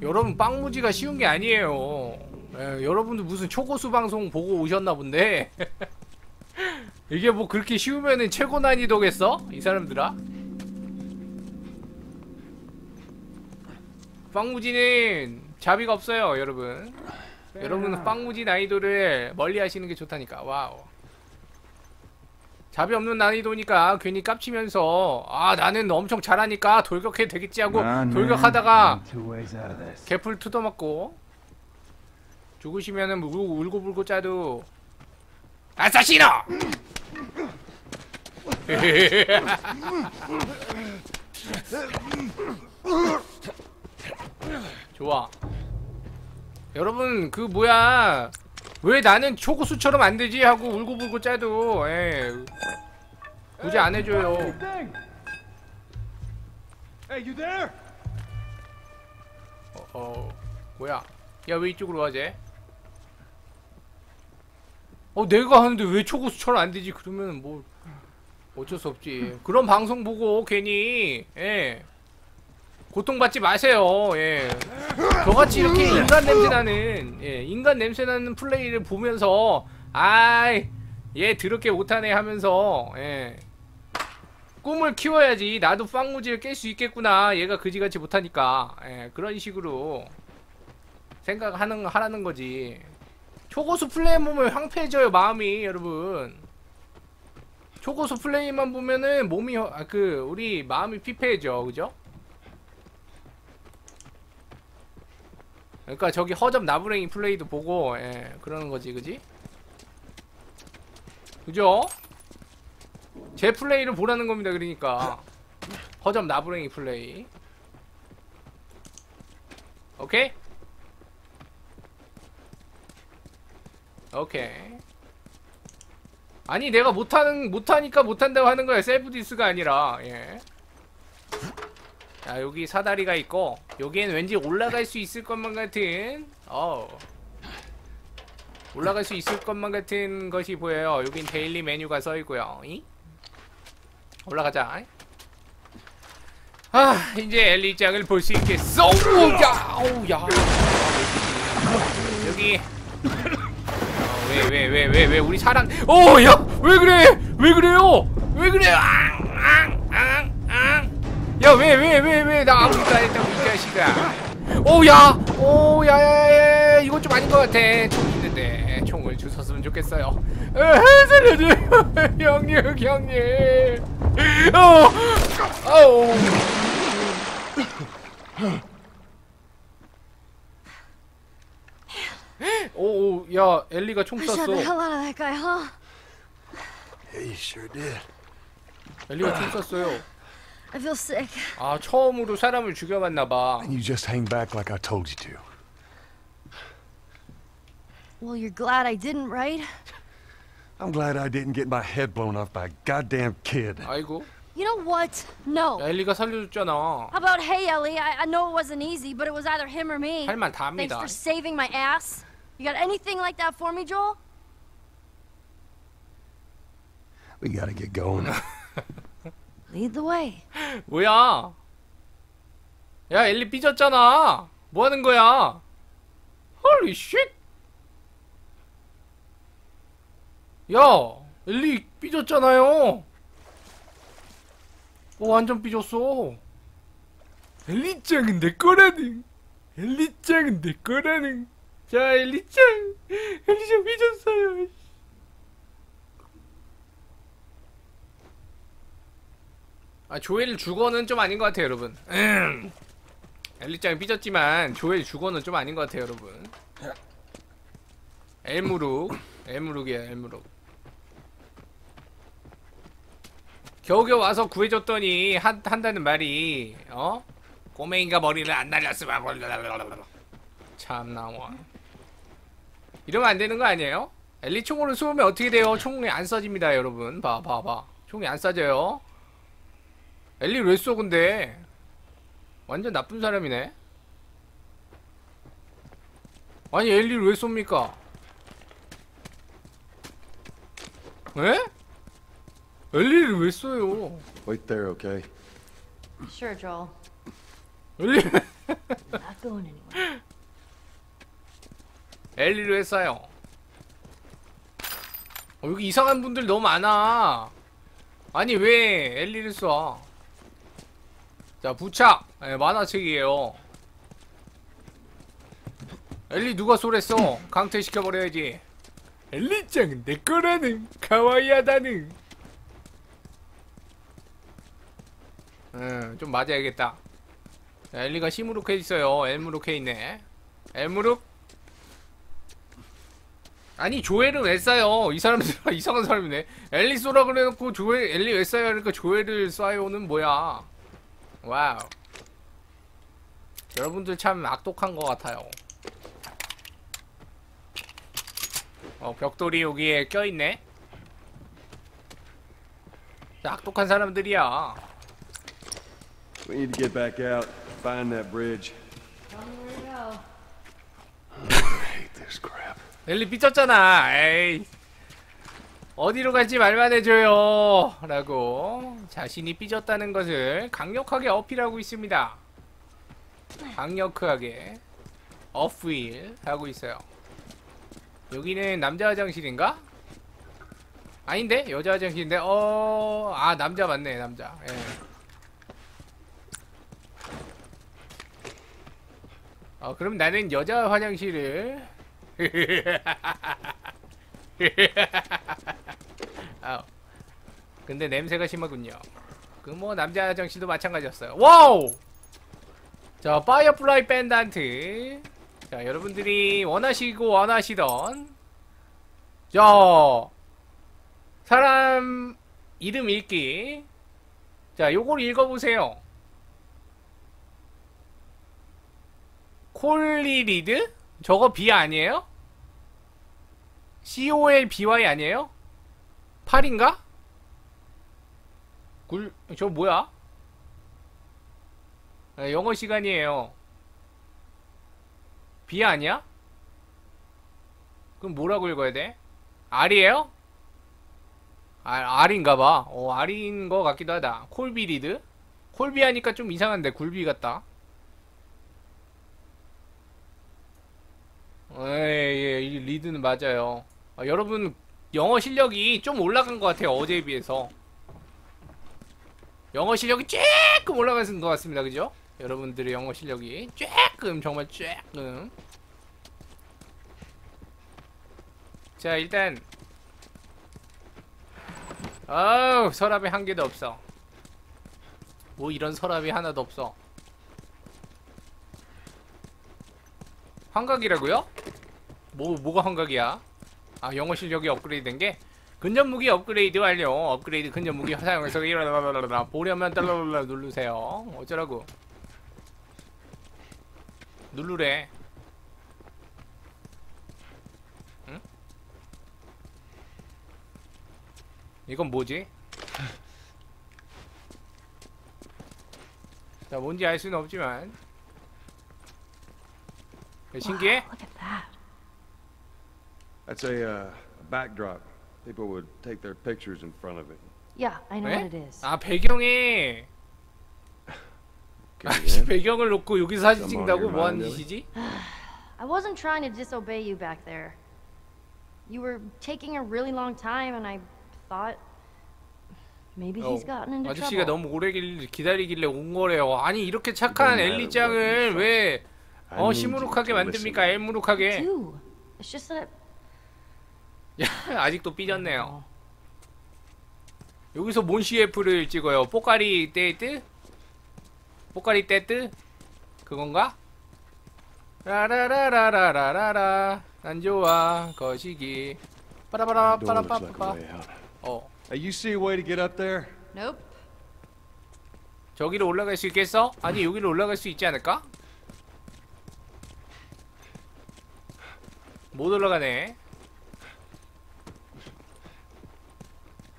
여러분 빵무지가 쉬운 게 아니에요. 예, 여러분도 무슨 초고수 방송 보고 오셨나 본데. 이게 뭐 그렇게 쉬우면은 최고 난이도겠어? 이 사람들아? 빵무지는 자비가 없어요, 여러분. 여러분은 빵무지 난이도를 멀리 하시는 게 좋다니까. wow. 자비 없는 난이도니까 괜히 깝치면서 아 나는 엄청 잘하니까 돌격해도 되겠지 하고 돌격하다가. 개풀 뜯어맞고 죽으시면은 울고 울고 불고 짜도. 아사시노! 좋아. 여러분 그 뭐야? 왜 나는 초고수처럼 안 되지? 하고 울고 불고 짜도. 예. 굳이 안 해줘요. Thing! Hey, you there? 어, 어 뭐야? 야 왜 이쪽으로 와쟤 어 내가 하는데 왜 초고수처럼 안 되지? 그러면 뭐 어쩔 수 없지. 그런 방송 보고 괜히 예. 고통받지 마세요. 예. 저같이 이렇게 인간 냄새 나는 예 인간 냄새 나는 플레이를 보면서 아이 얘 더럽게 못하네 하면서 예. 꿈을 키워야지 나도 빵무지를 깰 수 있겠구나. 얘가 그지같이 못하니까. 예, 그런 식으로 생각하는 하라는 거지 초고수 플레이만 보면 황폐해져요 마음이 여러분 초고수 플레이만 보면은 몸이 허- 아, 그 우리 마음이 피폐해져 그죠? 그러니까 저기 허접 나부랭이 플레이도 보고 예, 그러는 거지 그지? 그죠? 제 플레이를 보라는 겁니다 그러니까 허접 나부랭이 플레이 오케이? 오케이. 아니 내가 못하는 못하니까 못한다고 하는 거야. self diss가 아니라. 예. 자 여기 사다리가 있고 여기엔 왠지 올라갈 수 있을 것만 같은 어 올라갈 수 있을 것만 같은 것이 보여요. 여긴 데일리 메뉴가 써 있고요. 이? 올라가자. 아 이제 엘리장을 볼 수 있겠어. 오야 오야. 여기 왜 왜 왜 왜 왜 우리 사랑 오 야 왜 그래? 왜 그래요? 왜 그래? 야왜 왜 왜 왜? 나 아무것도 안 했다고 이 자식아. 오야 오야야야 이건 좀 아닌 것 같아. 총 있는데 총을 주웠으면 좋겠어요. 으, 살려줘. 형님 형님. 어아 오, 오, 야, 엘리가 총 I shot the 쐈어. hell out of that guy, huh? Yeah, you sure did. 엘리가 총 쐈어요. I feel sick. 아, 처음으로 사람을 죽여봤나봐. And you just hang back like I told you to. Well, you're glad I didn't, right? I'm glad I didn't get my head blown off by a goddamn kid. 아이고, You know what? No. 야, 엘리가 살려줬잖아. How about, hey, Ellie, I, I know it wasn't easy, but it was either him or me. 할 말 다 Thanks 합니다. for saving my ass. You got anything like that for me, Joel? We gotta get going. Lead the way. 뭐야? 야, 엘리 삐졌잖아. 뭐 하는 거야? 헐리 쉣! 야, 엘리 삐졌잖아요. 어, 완전 삐졌어. 엘리짱은 내 거라는. 엘리짱은 내 거라는. 자, 엘리짱. 엘리짱 삐졌어요. 아 조엘 주거는 좀 아닌 것 같아요 여러분 음. 엘리짱이 삐졌지만 조엘 주거는 좀 아닌 것 같아요 여러분 엘무룩 엘무룩이야 엘무룩 겨우겨우 와서 구해줬더니 한, 한다는 말이 어? 꼬맹이가 머리를 안 날렸으면 참나 뭐 이러면 안 되는 거 아니에요? 엘리 총으로 쏘면 어떻게 돼요? 총이 안 쏴집니다 여러분 봐 봐 봐 총이 안 쏴져요 엘리 왜 쏘 근데 완전 나쁜 사람이네 아니 엘리를 왜 쏩니까? 에? 엘리를 왜 쏘요? Wait there, okay? Sure, Joel. 엘리 Not going anywhere. 엘리를 왜 쏴요? 어, 여기 이상한 분들 너무 많아. 아니 왜 엘리를 쏴? 자 부착 네, 만화책이에요. 엘리 누가 쏘랬어? 강퇴시켜버려야지. 엘리짱은 내 거라는 가와이하다는. 음, 좀 맞아야겠다. 자, 엘리가 시무룩해 있어요. 엘무룩해 있네. 엘무룩 아니 조엘은 왜 쏴요? 이 사람들 이상한 사람이네. 엘리 쏘라 그래놓고 조엘 엘리 왜 쏴요? 그러니까 조엘을 쏴요는 뭐야? wow. 여러분들 참 악독한 것 같아요. 어 벽돌이 여기에 껴있네. 악독한 사람들이야. We need to get back out, find that bridge. Tell me where to go. I hate this crap. 엘리 삐졌잖아. 에이. 어디로 갈지 말만 해줘요. 라고 자신이 삐졌다는 것을 강력하게 어필하고 있습니다. 강력하게 어필 하고 있어요. 여기는 남자 화장실인가? 아닌데? 여자 화장실인데? 어... 아 남자 맞네 남자. 예. 어 그럼 나는 여자 화장실을 아, 근데 냄새가 심하군요. 그 뭐 남자 화장실도 마찬가지였어요. wow! 자, Firefly 펜던트. 자, 여러분들이 원하시고 원하시던 자, 사람 이름 읽기. 자, 요걸 읽어보세요. 콜리리드? 저거 B 아니에요? C-O-L-B-Y 아니에요? 8인가? 굴, 저 뭐야? 아, 영어 시간이에요. B 아니야? 그럼 뭐라고 읽어야 돼? R이에요? 아, R인가봐. 어, R인 거 같기도 하다. 콜비리드? 콜비 하니까 좀 이상한데, 굴비 같다. 에이, 이 리드는 맞아요. 아, 여러분 영어 실력이 좀 올라간 것 같아요 어제에 비해서. 영어 실력이 조금 올라간 것 같습니다, 그죠? 여러분들의 영어 실력이 조금 정말 조금. 자 일단 아우 서랍에 한 개도 없어. 뭐 이런 서랍이 하나도 없어. 환각이라고요? 뭐 뭐가 환각이야? 아 영어 실력이 업그레이드 된 게? 근접 무기 업그레이드 완료. 업그레이드 근접 무기 사용해서 이라라라라 보려면 달라라라 누르세요. 어쩌라고? 누르래. 응? 이건 뭐지? 자 뭔지 알 수는 없지만 신기해? Wow, look at that. That's a, uh, backdrop. People would take their pictures in front of it. Yeah, I know 에? what it is. 아 배경에 아? 배경을 놓고 여기서 사진 찍는다고 뭐 mine, 짓이지? I wasn't trying to disobey you back there. You were taking a really long time, and I thought maybe he's gotten into 어, 아저씨가 trouble. 너무 오래 길- 기다리길래 온 거래요. 아니 이렇게 착한 엘리짱을 왜 어, 시무룩하게 만듭니까? 엘무룩하게. Just that 아직도 삐졌네요. 여기서 몬시에프를 찍어요. 뽀까리 떼뜨? 뽀까리 떼뜨? 그건가? 라라라라라라라 난 좋아 거시기 빠라바라 a 빠라빠빠. 어 you see a way to get up there? Nope. 저기로 올라갈 수 있겠어? 아니 여기로 올라갈 수 있지 않을까? 못 올라가네.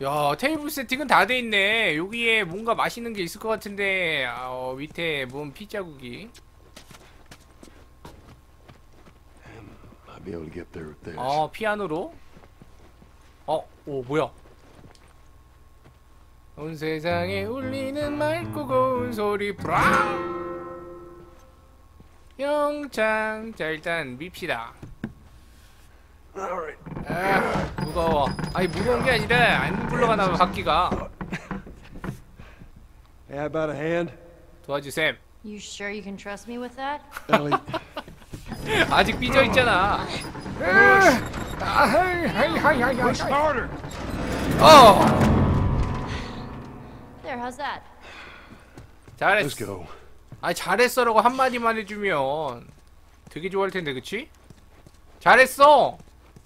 야 테이블 세팅은 다 돼 있네. 여기에 뭔가 맛있는 게 있을 것 같은데 아, 어, 밑에 뭔 피자국이. 어 피아노로? 어? 오 뭐야? 온 세상에 울리는 맑고 고운 소리 브라! 영창 자 일단 밉시다 아 무거워 아니 무거운 게 아니라 안 굴러가나 봐 바퀴가 Hey, how about a hand? 도와주셈 You sure you can trust me with that? Ellie, 아직 삐져 있잖아 Push harder! 어 There, how's that? Let's 잘했어 go. 아니 잘했어라고 한마디만 해주면 되게 좋아할 텐데 그치? 잘했어!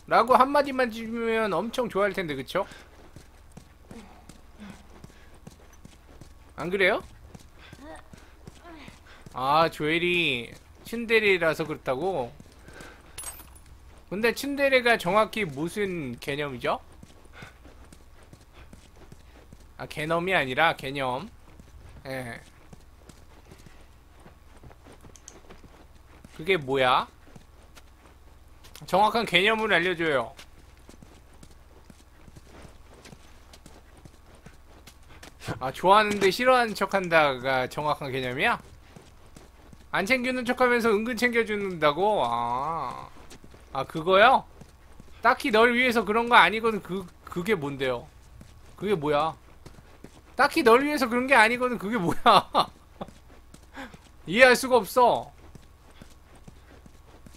라고 한마디만 해주면 엄청 좋아할 텐데 그쵸? 안 그래요? 아 조엘이 츤데레라서 그렇다고? 근데 츤데레가 정확히 무슨 개념이죠? 아 개념이 아니라 개념 예 그게 뭐야? 정확한 개념을 알려줘요. 아, 좋아하는데 싫어하는 척 한다가 정확한 개념이야? 안 챙겨주는 척 하면서 은근 챙겨준다고? 아. 아, 그거요? 딱히 널 위해서 그런 거 아니거든. 그, 그게 뭔데요? 그게 뭐야? 딱히 널 위해서 그런 게 아니거든. 그게 뭐야? 이해할 수가 없어.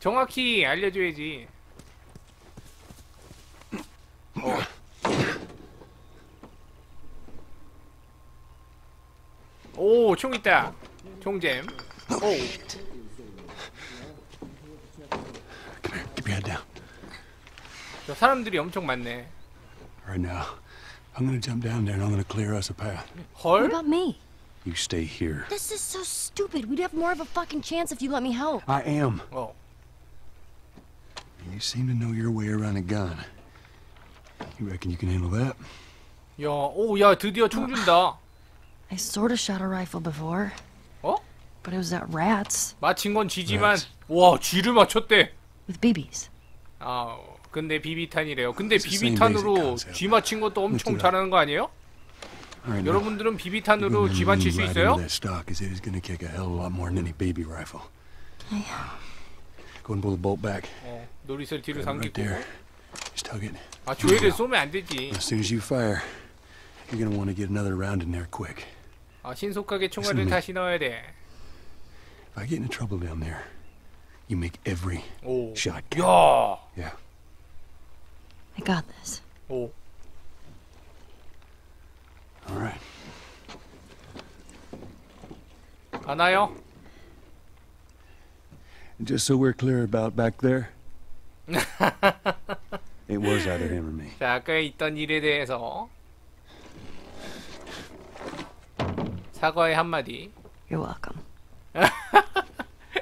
정확히 알려줘야지. 어. 오, 총 있다. 총잼. 오. 저 사람들이 엄청 많네. Right now, I'm gonna jump down there and I'm gonna clear us a path. What 헐? about me? You stay here. This is so stupid. We'd have more of a fucking chance if you let me help. I am. 어. You seem to know your way around a gun. You reckon you can handle that? 야, 오, 야, 드디어 총 준다. I sort of shot a rifle before. 어? But it was at rats 맞힌 건 쥐지만, Rats. 와, 쥐를 맞췄대. with BBs. 아, 근데 비비탄이래요. 근데 비비탄으로. 쥐 맞힌 것도 엄청. 잘하는 거 아니에요? 여러분들은 비비탄으로 쥐 맞힐 수 있어요? into Go and pull the bolt back. 어, 노리스를 뒤로 Right 당기고. there. Just tug it. 아, 조회를 쏘면 안 되지. As soon as you fire, you're gonna want to get another round in there quick. 아, 신속하게 총알을 무슨 다시 넣어야 돼. If I get into trouble down there, you make every 오. shot count. 야. Yeah. I got this. 오. All right. 가나요? And just so we're clear about back there, it was either him or me. 자, 아까 있던 일에 대해서 사과의 한마디. You're welcome.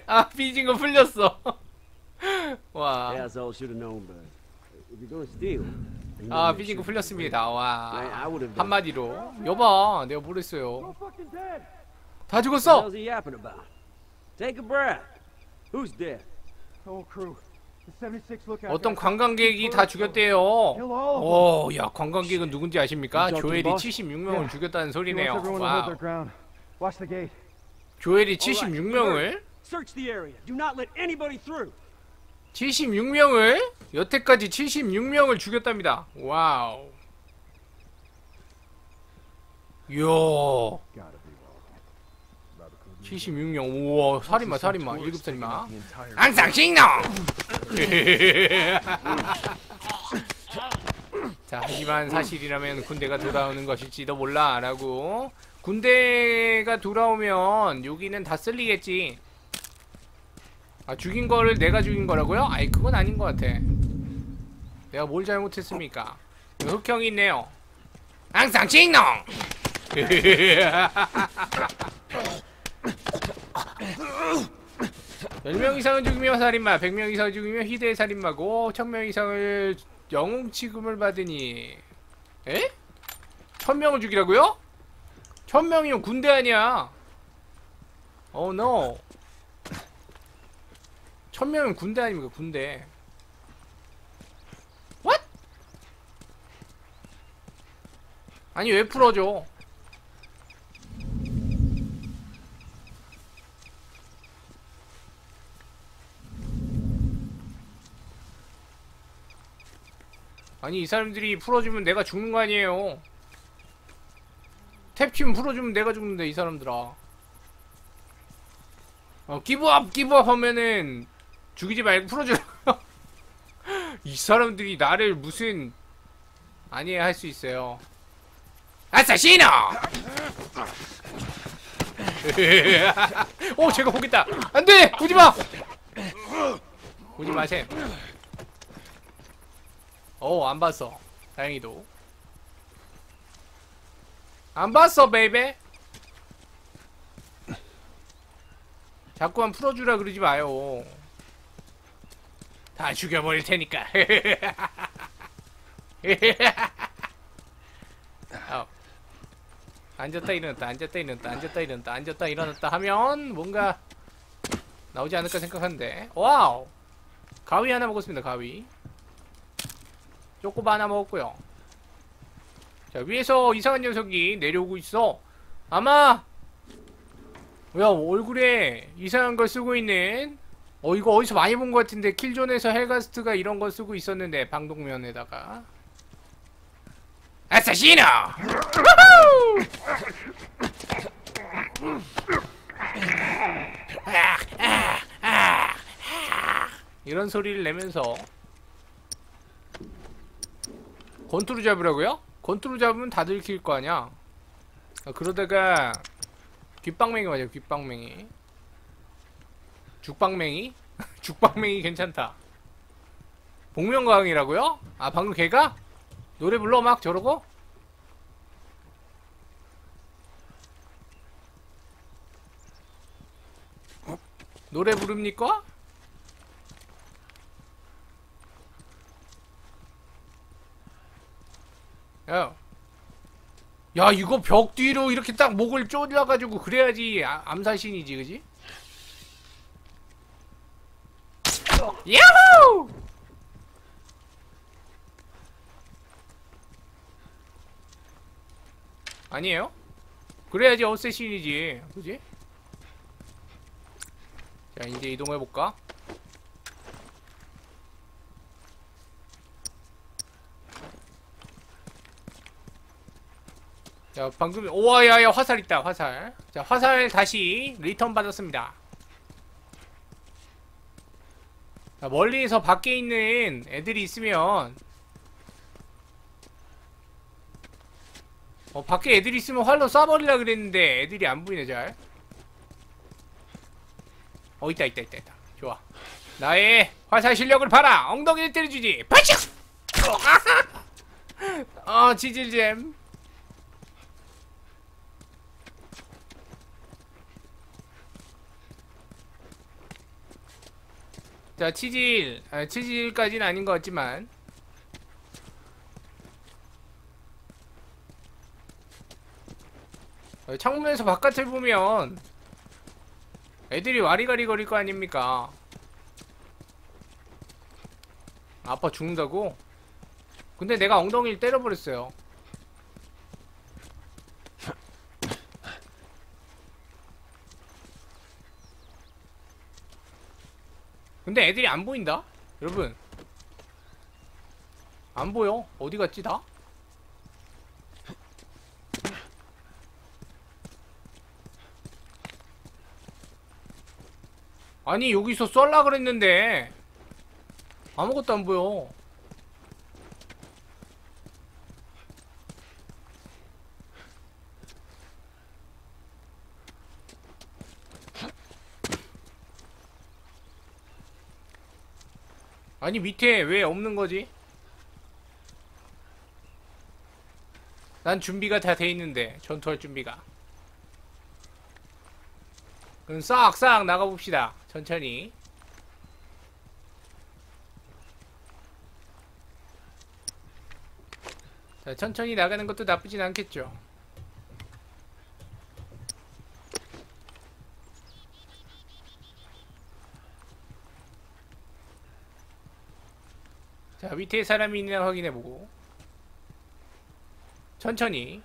아, 삐진 거 풀렸어. 와. Asshole should have known better. If you're gonna steal, 아, 삐진 거. 풀렸습니다. I, 와. I would have done. 한마디로. 여봐, 내가 dead. 다 죽었어. hell's he yapping about? Take a breath. Who's dead? The whole crew. The 76 lookout. 어떤. 관광객이 다 죽였대요. Kill all of them. 오, 야, 관광객은 누군지 아십니까? 조엘이 the boss? 76명을 Yeah. 죽였다는 소리네요. 와우. gate. 조엘이 All right, 76명을? Search the area. Do not let anybody through. 76명을? 여태까지 76명을 죽였답니다. 와우. 이야. 76명. 우와, 살인마, 살인마. 1급 살인마. 항상 싱놈! 자, 하지만 사실이라면 군대가 돌아오는 것일지도 몰라. 라고. 군대가 돌아오면 여기는 다 쓸리겠지. 아, 죽인 거를 내가 죽인 거라고요? 아이, 그건 아닌 것 같아. 내가 뭘 잘못했습니까? 흑형이 있네요. 항상 싱놈! (10명) 이상은 죽이며 살인마 (100명) 이상 죽이며 희대의 살인마고 (1000명) 이상을 영웅 취급을 받으니 에? (1000명을) 죽이라고요? (1000명이면) 군대 아니야 어 노. (1000명이면) 군대 아닙니까 군대 What? 아니 왜 풀어줘 아니 이 사람들이 풀어주면 내가 죽는 거 아니에요. 탭팀 풀어주면 내가 죽는데 이 사람들아. 어 기브업 기브업 하면은 죽이지 말고 풀어줘요 이 사람들이 나를 무슨 아니에요 할 수 있어요. assassino 오 제가 보겠다. 안돼! 보지마! 보지 마셈 어, 안 봤어. 다행히도. 안 봤어, baby. 자꾸만 풀어주라 그러지 마요. 다 죽여버릴 테니까. 어. 앉았다 일어났다, 앉았다 일어났다, 앉았다 일어났다, 앉았다 일어났다 하면 뭔가 나오지 않을까 생각하는데. wow! 가위 하나 먹었습니다, 가위. 쪼꼬바 하나 먹었고요. 자 위에서 이상한 녀석이 내려오고 있어. 아마 야 얼굴에 이상한 걸 쓰고 있는 어 이거 어디서 많이 본 것 같은데 킬존에서 헬가스트가 이런 거 쓰고 있었는데 방독면에다가. 아사시노 이런 소리를 내면서 권투를 잡으라고요? 권투를 잡으면 다 들킬 거 아니야 아, 그러다가 귓방맹이 맞아요 귓방맹이 죽방맹이? 죽방맹이 괜찮다 복면가왕이라고요? 아 방금 걔가? 노래 불러 막 저러고? 노래 부릅니까? 야. 야, 이거 벽 뒤로 이렇게 딱 목을 쪼려가지고 그래야지 아- 암살신이지, 그지? 야호! 아니에요? 그래야지 어쌔신이지, 그지? 자, 이제 이동해볼까? 자 방금 오와야야 화살 있다 화살. 자 화살 다시 리턴 받았습니다. 자, 멀리에서 밖에 있는 애들이 있으면 어 밖에 애들이 있으면 활로 쏴버리려 그랬는데 애들이 안 보이네 잘 어 있다 있다 있다 있다. 좋아. 나의 화살 실력을 봐라. 엉덩이를 때려주지. 파쇼 어 지질잼 자 치질. 아, 치질까지는 아닌 것 같지만. 어, 창문에서 바깥을 보면 애들이 와리가리 거릴 거 아닙니까? 아빠 죽는다고? 근데 내가 엉덩이를 때려버렸어요 근데 애들이 안 보인다? 여러분 안 보여 어디 갔지 다? 아니 여기서 쏠라 그랬는데 아무것도 안 보여 아니 밑에 왜 없는 거지? 난 준비가 다 돼 있는데 전투할 준비가. 그럼 싹싹 나가봅시다. 천천히. 자, 천천히 나가는 것도 나쁘진 않겠죠. 자, 밑에 사람이 있나 확인해보고. 천천히.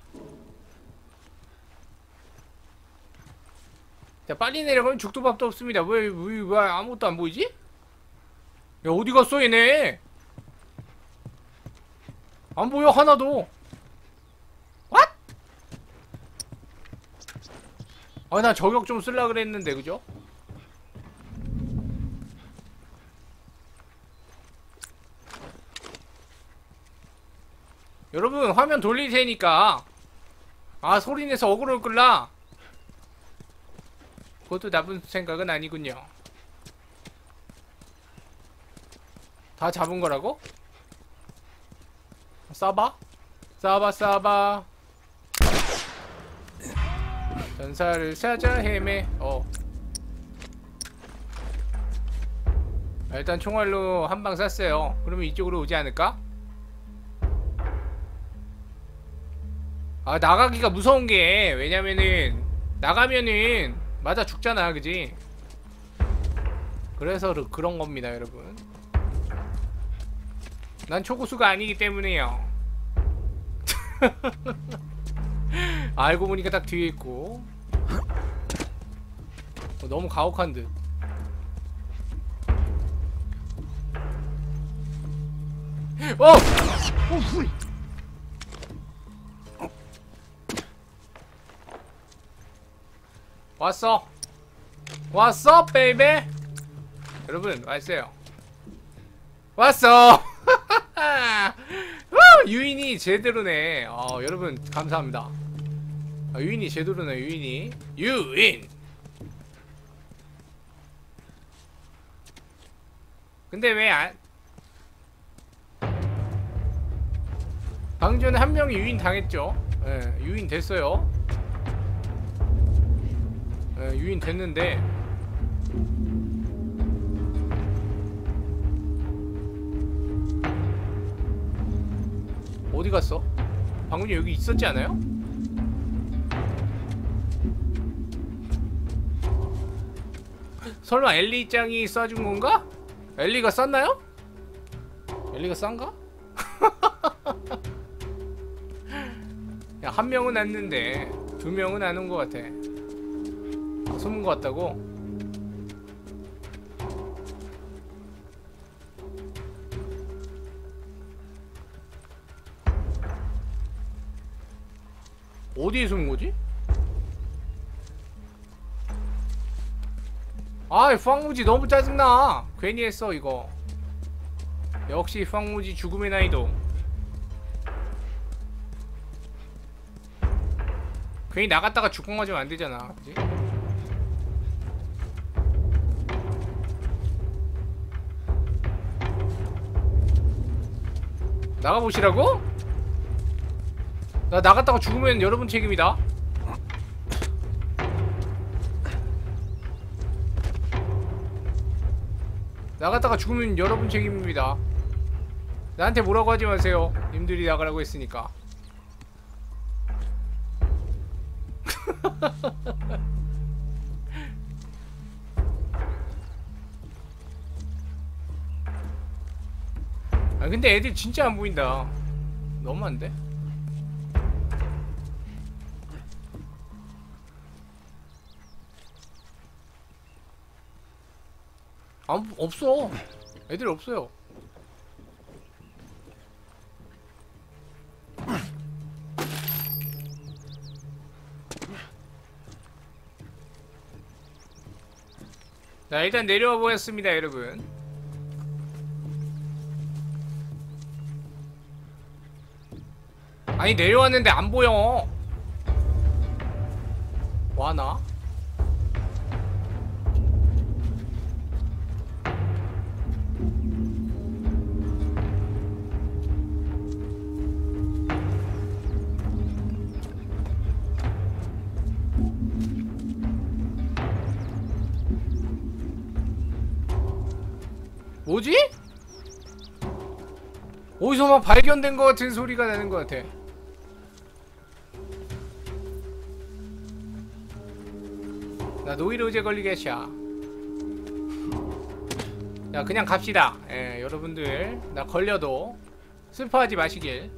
자, 빨리 내려가면 죽도 밥도 없습니다. 왜, 왜, 왜 아무것도 안 보이지? 야, 어디 갔어, 얘네? 안 보여, 하나도. What? 아, 나 저격 좀 쓸라 그랬는데, 그죠? 여러분, 화면 돌릴 테니까. 아, 소리내서 어그로 끌라. 그것도 나쁜 생각은 아니군요. 다 잡은 거라고? 싸봐? 싸봐 싸봐 전사를 찾아 헤매 어 아, 일단 총알로 한 방 쐈어요 그러면 이쪽으로 오지 않을까? 아 나가기가 무서운 게 왜냐면은 나가면은 맞아 죽잖아 그지? 그래서 그- 그런 겁니다 여러분. 난 초고수가 아니기 때문에요. 알고 보니까 딱 뒤에 있고. 어, 너무 가혹한 듯. 어! 왔어. 왔어 baby 여러분 왔어요. 왔어. 우, 유인이 제대로네. 어, 여러분 감사합니다. 아, 유인이 제대로네 유인이. 유인. 근데 왜 안... 방금 전에 한 명이 유인 당했죠? 예, 유인 됐어요. 예, 유인 됐는데 어디 갔어? 방금 여기 있었지 않아요? 설마 엘리 짱이 쏴준 건가? 엘리가 쐈나요? 엘리가 싼가? 야, 한 명은 왔는데 두 명은 안 온 것 같아. 숨은 것 같다고? 어디에 숨은 거지? 아이 황무지 너무 짜증나 괜히 했어 이거 역시 황무지 죽음의 나이도 괜히 나갔다가 죽고 맞으면 안 되잖아 그지? 나가보시라고? 나 나갔다가 죽으면 여러분 책임이다. 나갔다가 죽으면 여러분 책임입니다. 나한테 뭐라고 하지 마세요. 님들이 나가라고 했으니까 아 근데 애들 진짜 안 보인다. 너무한데? 아 없어. 애들 없어요. 자 일단 내려와 보겠습니다 여러분 아니 내려왔는데 안 보여 와나? 뭐지? 어디서 막 발견된 것 같은 소리가 나는 것 같아 나 노이로제 걸리겠샤. 야, 그냥 갑시다. 예, 여러분들. 나 걸려도 슬퍼하지 마시길.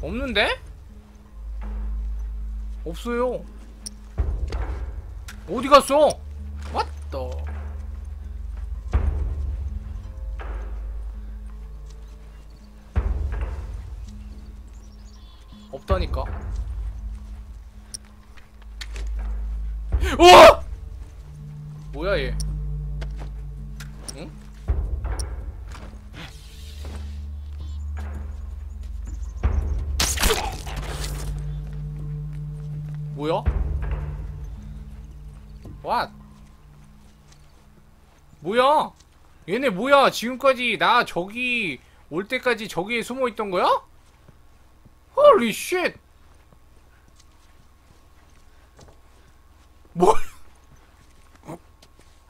없는데? 없어요. 어디 갔어? The? 없다니까. 어! 뭐야 얘? 응? 뭐야? What? 뭐야? 얘네 뭐야? 지금까지 나 저기 올 때까지 저기에 숨어 있던 거야? Holy shit! 뭐?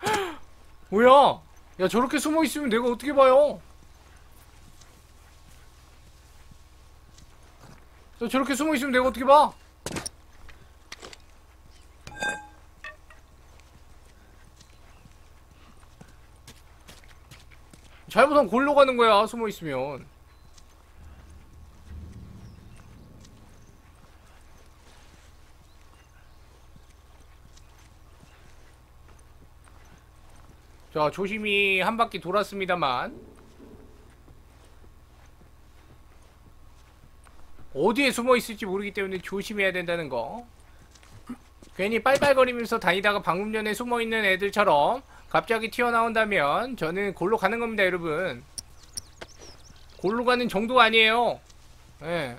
뭐야? 야 저렇게 숨어 있으면 내가 어떻게 봐요? 저 저렇게 숨어 있으면 내가 어떻게 봐? 잘못하면 골로 가는 거야 숨어 있으면 자 조심히 한 바퀴 돌았습니다만. 어디에 숨어 있을지 모르기 때문에 조심해야 된다는 거. 괜히 빨빨거리면서 다니다가 방금 전에 숨어 있는 애들처럼 갑자기 튀어나온다면 저는 골로 가는 겁니다 여러분. 골로 가는 정도가 아니에요. 예.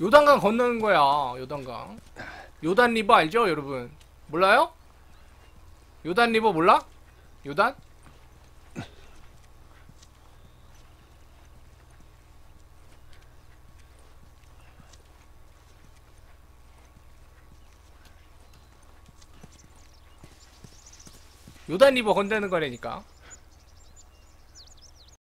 요단강 건너는 거야 요단강. 요단 리버 알죠 여러분? 몰라요? 요단 리버 몰라? 요단? 요단 리버 건드는 거라니까